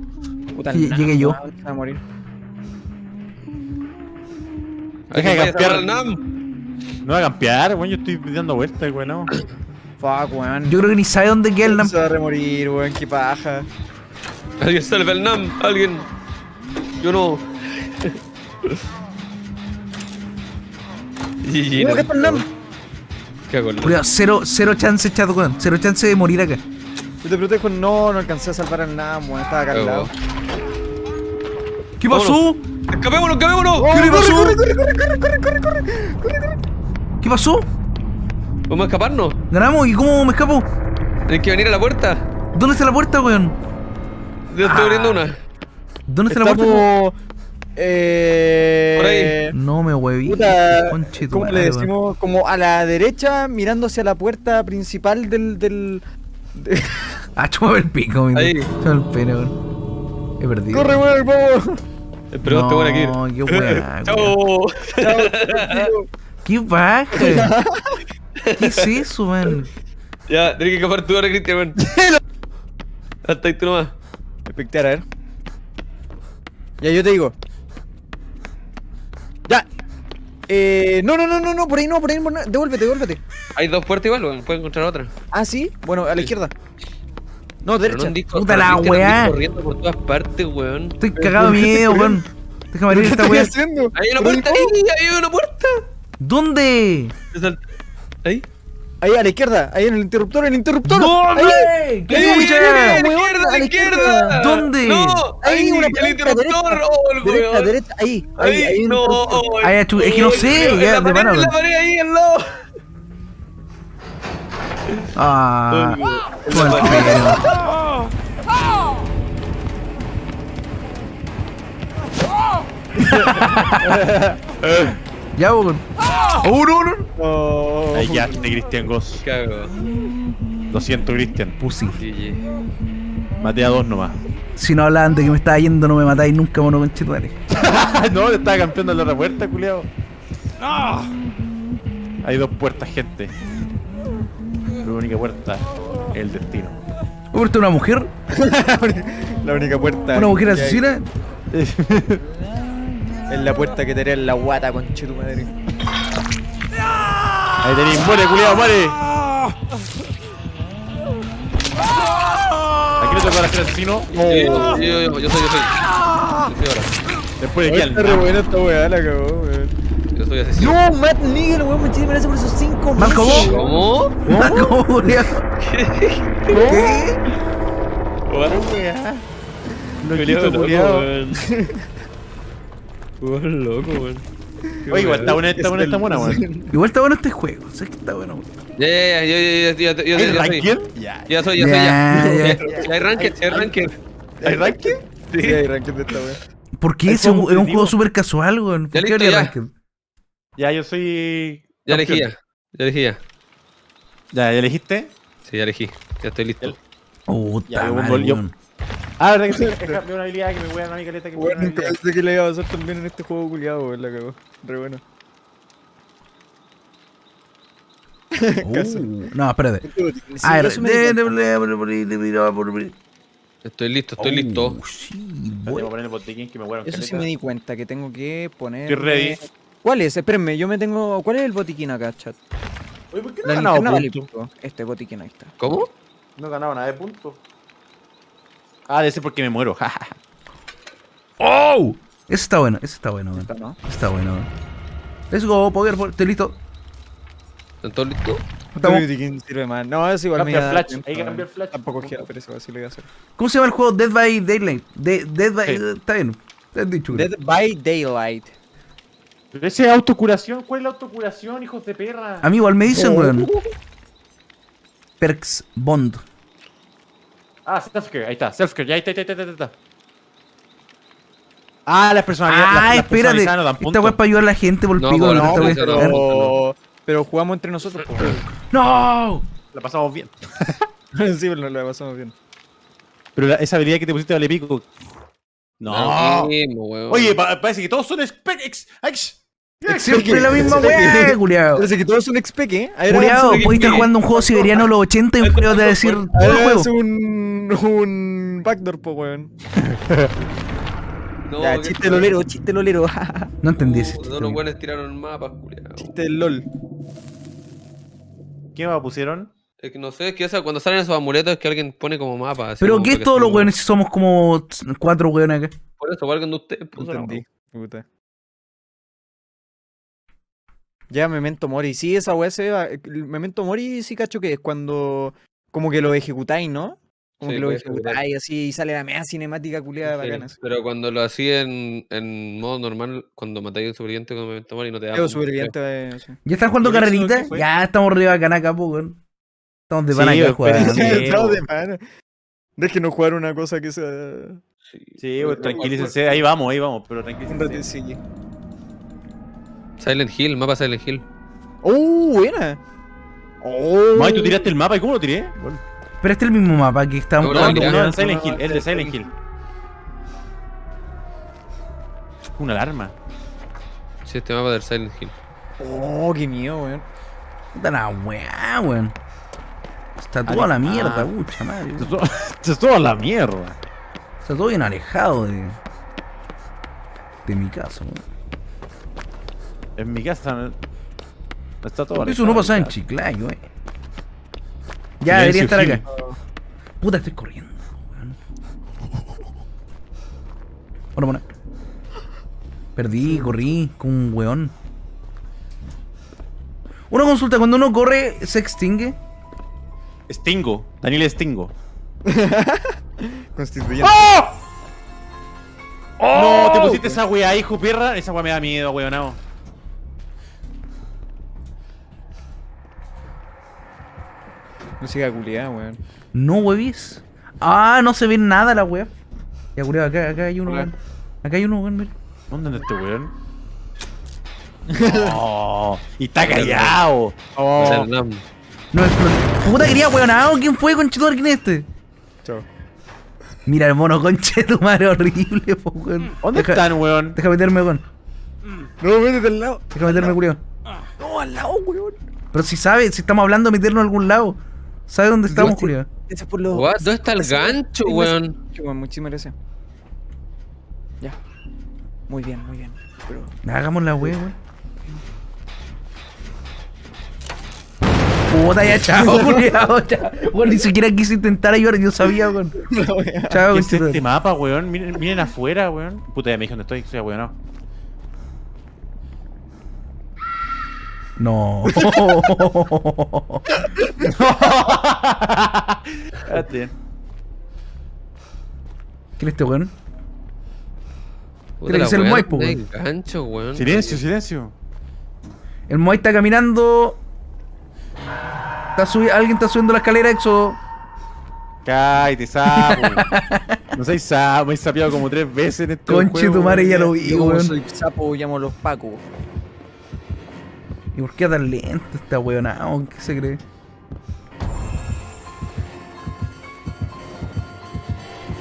Puta, el llegué yo. A morir. Deja de campear. al Nam. No va a campear, weón. Yo estoy dando vueltas, weón. no. <coughs> Fuck, weón. Yo creo que ni sabe dónde queda el Nam. Se va a remorir, weón, qué paja. Alguien salve al Nam, alguien. Yo no. GG, ¿Cómo que está el Nam? <laughs> Culiao, cero, cero chance, chato, weón. Cero chance de morir acá. Yo te protejo, no, no alcancé a salvar al Nam, weón. Estaba acá al lado. ¿Qué pasó? ¡Escapémonos, escapémonos! ¿Qué le pasó? corre, corre, corre, corre, corre, corre, corre. ¿Qué pasó? Vamos a escaparnos. ¿Ganamos? ¿Y cómo me escapo? Tienes que venir a la puerta. ¿Dónde está la puerta, weón? Yo estoy abriendo una. ¿Dónde está la puerta? Eh... Por ahí. No me hueví. Puta, Conche tu ¿Cómo madre, le decimos? Como a la derecha, mirando hacia la puerta principal del... del... de- <laughs> Ah, chúpame el pico, mi Ahí. El pene, weón. He perdido. ¡Corre, weón, vamos! Espero que te voy a ir. No, qué weá, <laughs> Chao. <laughs> Chao. Qué baja. ¿Qué es eso, man? Ya, tienes que escapar tú ahora, Cristian, weón. Hasta ahí tú nomás. Espectar, a ver. Ya, yo te digo. Ya. Eh, no, no, no, no, no, por ahí no, por ahí no. Devuélvete, devuélvete. Hay dos puertas igual, weón. Puedes encontrar otra. Ah, sí. Bueno, a la izquierda. No, no derecha. disco. Puta la weá. corriendo por todas partes, weón. Estoy cagado de miedo, weón. Déjame abrir ¿Qué esta estoy weá. haciendo? Hay una puerta ahí, hay una puerta. ¿Dónde? Ahí. Ahí, a la izquierda. Ahí en el interruptor, el interruptor. ¿Dónde? Ahí. ¿Qué ¡Ahí, a la izquierda, a la izquierda! ¿Dónde? No, Ahí, ahí, una el interruptor, derecha. oh, el Derecha, derecha. Ahí. Ahí, Ahí, ahí. no, interruptor. Ay, achu- es que no sé, En la pared, en la pared, ahí al lado. Ah. <laughs> <laughs> Ya, weón. Oh, no, no. No. Ahí ya, de Cristian Goss. Cago. Lo siento, Cristian. Pussy. GG. Maté a dos nomás. Si no hablaban de que me estaba yendo, no me matáis nunca, mono conchetumare. <laughs> no, te estaba campeando en la otra puerta, culiao. Hay dos puertas, gente. La única puerta es el destino. ¿Vos viste una mujer? <laughs> La única puerta. ¿Una mujer asesina? <laughs> Es la puerta que te haría en la guata, conche tu madre. Ahí tenéis, muere, culiao, muere. Aquí no te para ser asesino. Yo, yo, yo, yo soy, yo soy. Yo soy ahora. Después de aquí Está re buena esta weá, la cagó, weón. Yo soy asesino. No, Matt Nigel, weón, me chile merece por esos 5 Marco, meses. ¿vos? ¿Cómo? ¿Cómo, culiao? ¿Qué? Loquito, culiao. Weón loco, weón. Oye, igual está buena esta buena esta mona, weón. Igual está bueno este juego. Sé que está bueno. weón. Ya, ya, ya, yo, yo, yo, yo, yo, ¿Hay yo soy. ranking? Ya. Ya soy, ya soy, Ya, ya. ya. Ya hay ranked, ya hay ranked. ¿Hay ranking? Sí, hay ranking de esta weá. ¿Por qué? Es un, juego es un competitivo. juego súper casual, weón. Ya ¿Por qué habría ya. ranked? Ya, yo soy. Ya elegí ya. Ya elegí ya. Ya, ¿ya elegiste? Sí, ya elegí. Ya estoy listo. Puta Ya, yo Ah, verdad que sí. <laughs> Déjame una habilidad que me voy a dar mi caleta que me voy a Weón, dar una nunca pensé que le iba a pasar también en este juego culiado, weón, la cagó. Re bueno. <laughs> Uh, no, espérate. Sí, A ver, eso me de- di cuenta. de- de- de- de- Estoy listo, estoy Oh, listo. sí, poner el botiquín que me Eso sí me di cuenta, que tengo que poner... Estoy ready. ¿Cuál es? Espérenme, yo me tengo... ¿Cuál es el botiquín acá, chat? Oye, ¿por qué no puntos? olímpico. Este botiquín, ahí está. ¿Cómo? No he ganado nada de puntos. Ah, debe ser porque me muero. <laughs> ¡Oh! Ese está bueno, ese está bueno, weón. Está, ¿no? Está bueno, weón. Let's go, poder, estoy listo. ¿Están todos listos? Estamos- sirve más. No, es igual Cambia flash, hay que cambiar flash. Tampoco quiero, pero eso así lo voy a hacer. ¿Cómo se llama el juego Dead by Daylight? De, Dead by... Sí. Está bien. Dicho, creo. Dead by Daylight. Pero ese es autocuración. ¿Cuál es la autocuración, hijos de perra? A mí igual me dicen, Oh. weón. Perks Bond. Ah, self-care. Ahí está, self-care. Ya, ahí está, ahí está, ahí está, ahí está. Ah, las personalidades. Ah, las espérate. no Esta weá es para ayudar a la gente por el No, pico. no, no. Pero, pero jugamos entre nosotros, po, weón. <clears throat> ¡No! La pasamos bien. <laughs> sí, pero la pasamos bien. Pero la- esa habilidad que te pusiste vale pico. No. Weón. Oye, pa- parece que todos son. Ex, siempre la misma weá, culiao. Parece que todos son expeque, ¿eh? Hagamos- podéis estar jugando un juego <laughs> siberiano los 80 y un culiao te va a decir a todo ver, el juego. hagamos un, un backdoor, po, weón. <laughs> No, ya, chiste lolero, chiste lolero. <laughs> No entendí ese chiste, Todos los buenos tiraron mapas, culiao. chiste del LOL. ¿Qué mapa pusieron? Es que no sé, es que cuando salen esos amuletos es que alguien pone como mapa. así Pero ¿qué es que todos los weones si somos como cuatro weones acá? Por eso, alguien de ustedes No puso entendí. Ya, Memento Mori. Sí, esa weá se va. el Memento Mori sí cacho que es cuando como que lo ejecutáis, ¿no? Como Sí, que lo ejecutáis así y sale la media cinemática culiada Sí, bacana. así. pero cuando lo hacía en, en modo normal, cuando matáis a un superviviente con Memento Mori no te da. Superviviente. eh, sí. ¿Ya están jugando ¿Y eso carrerita? Ya estamos bacán acá, po, weón. Estamos de Sí, pan acá pero jugando. <laughs> espérate. Estamos de pana. Déjenos jugar una cosa que sea. Sí, Sí, pues, tranquilícense. Ahí vamos, ahí vamos. Pero tranquilícense. Silent Hill, mapa Silent Hill. ¡Oh, buena! ¡Oh! May, tú tiraste el mapa y cómo lo tiré? Bueno, Pero este es el mismo mapa que estábamos No, no, no, en Silent no, Hill, no, el de Silent Hill. Una alarma. Sí, este mapa del Silent Hill. ¡Oh, qué miedo, weón! Puta la weá, weón. Está toda la mierda, pucha madre. weón. Esto es toda la mierda. Está todo bien alejado de. de mi casa, weón. En mi casa está todo Eso no de en. Chiclayo, eh. Ya, debería estar acá. Puta, estoy corriendo, weón. Bueno, bueno. Perdí, corrí, como un weón. Una consulta, cuando uno corre, ¿se extingue? Stingo. Daniel Stingo. <laughs> Constituyente. No, te pusiste esa weá, hijo perra. Esa weá me da miedo, weonao. Música culiada, weón. No, huevis. Ah, no se ve nada la wea. Ya, culiao, acá, acá hay uno, weón. Acá hay uno, weón, mira. ¿Dónde anda este weón? <laughs> Oh, y está callado. Oh. No explotó. Puta, quería weonado. ¿Quién fue, conchetumar? ¿Quién es este? chao. Mira el mono conche tu madre horrible, po, weón. ¿Dónde Deja- están, weón? Deja meterme, weón. No, métete al lado. Deja meterme, culiao. No, al lado, weón. Pero si sabe, si estamos hablando de meternos a algún lado. ¿Sabe dónde estamos? Ese es por los. ¿Dónde está el gancho, weón? weón, Muchísimas gracias. Ya. Muy bien, muy bien. Pero. Hagamos la wea, weón. Puta, ya, chao, <laughs> culiao, chao. Weón, ni siquiera quise intentar ayudar, yo sabía, weón. <laughs> Chao, ¿Qué es conchetumare. este mapa, weón? Miren, miren afuera, weón. Puta, ya me dije dónde estoy. Soy weonao. No. Espérate. <laughs> ¿Quién es este weón? Tiene que ser el weá, Moai, po, ¿dónde hay weón. gancho, weón. Silencio, silencio. El Moai está caminando. Está subi- Alguien está subiendo la escalera, Exo. Cállate, sapo. <laughs> no seas sapo, me he sapeado como tres veces en este Conche juego, tu madre, ya lo vi, Yo como weón. soy sapo, llamo a los pacos. ¿Y por qué tan lento esta weonao? ¿Qué se cree?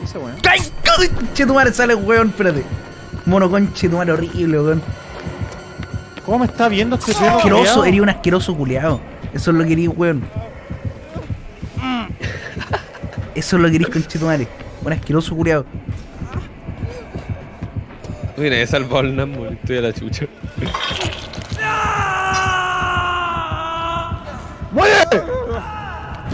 Esa weón. ¡Ay! Conche tu madre, sale weón, espérate. Mono conche tu madre horrible, weón. ¿Cómo me está viendo este perro? Asqueroso, eres un asqueroso culeado. Eso es lo que eres, weón. Eso es lo que eres, conche tu madre. Un asqueroso culeado. Mira, he salvado al Nam, weón. Estoy a la chucha.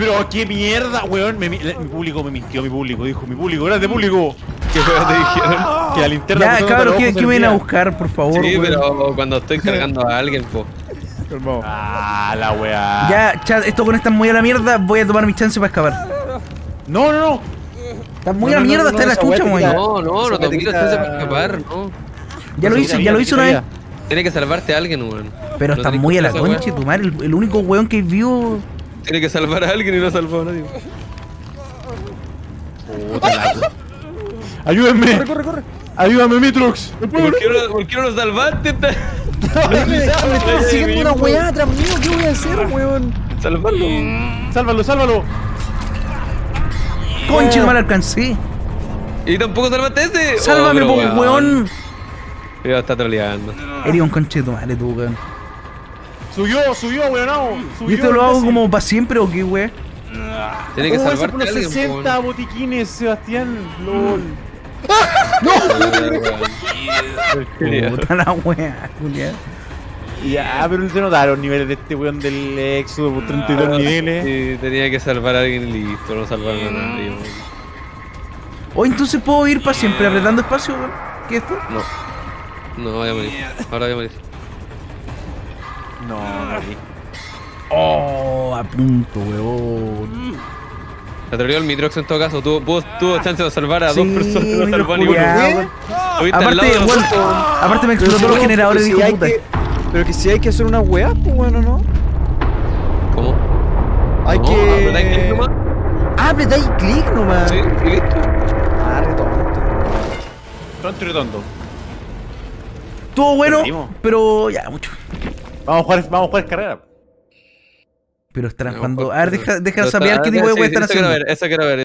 Pero qué mierda, weón. Me mi, público me mintió, mi público. Dijo, mi público, grande público. ¿Qué weón <laughs> te dijeron? Que la linterna Ya, los ¿qué, me vienen a buscar, por favor, Sí, weón? pero cuando estoy cargando a alguien, po. Ah, la weá. Ya, chat, esto con esta muy a la mierda, voy a tomar mi chance para escapar. No, no, no. Está muy No, a la mierda, no, está en la te weón. No, no, no te olvides quita- para escapar, no. Ya lo hice, ya lo hice una vez. Tiene que salvarte a alguien, weón. Pero No está muy que a la concha, tu madre. El, el único weón que vio. Tiene que salvar a alguien y no ha salvado a nadie. Ayúdenme. Corre, corre, corre. Ayúdame, Mitrux. ¿Por qué no, por qué no lo salvaste? Me está persiguiendo una weá atrás mío, ¿qué voy a hacer, weón? Salvarlo. Sálvalo, sálvalo. Conche, no me la alcancé. Y tampoco salvaste ese. Sálvame, Oh, weón. Pero está troleando. Eres un conche de tu madre, tú, weón. Subió, subió, weón. ¿Y esto lo hago como para siempre o qué, weón? Tiene que salvarte por los alguien. 60 botiquines, Sebastián. LOL. <laughs> Puta la weá, Julián. Ya, pero se notaron los niveles de este weón del Éxodo por 32 niveles. Sí, tenía que salvar a alguien y listo, no salvaron a nadie. weón. O entonces puedo ir para siempre apretando espacio, weón. ¿Qué es esto? No. No, voy a morir. Ahora voy a morir. No, morí. Oh, a punto, weón. Se troleó el Mitrox en todo caso. Tuvo, tuvo chance de salvar a Sí, dos personas. No salvó a ninguno. Aparte, aparte me explotó los generadores si hay puta. que- Pero que si hay que hacer una weá, pues bueno, ¿no? ¿Cómo? Hay No, apretáis clic que. nomás. Ah, apretáis clic nomás. Sí, y listo. Ah, re tonto. Tonto y redondo. Estuvo bueno, pero ya, mucho. Vamos a jugar, vamos a jugar carrera. Pero estarán jugando. A ver, deja, deja saber qué tipo de weá están eso quiero haciendo. ver, Eso quiero ver.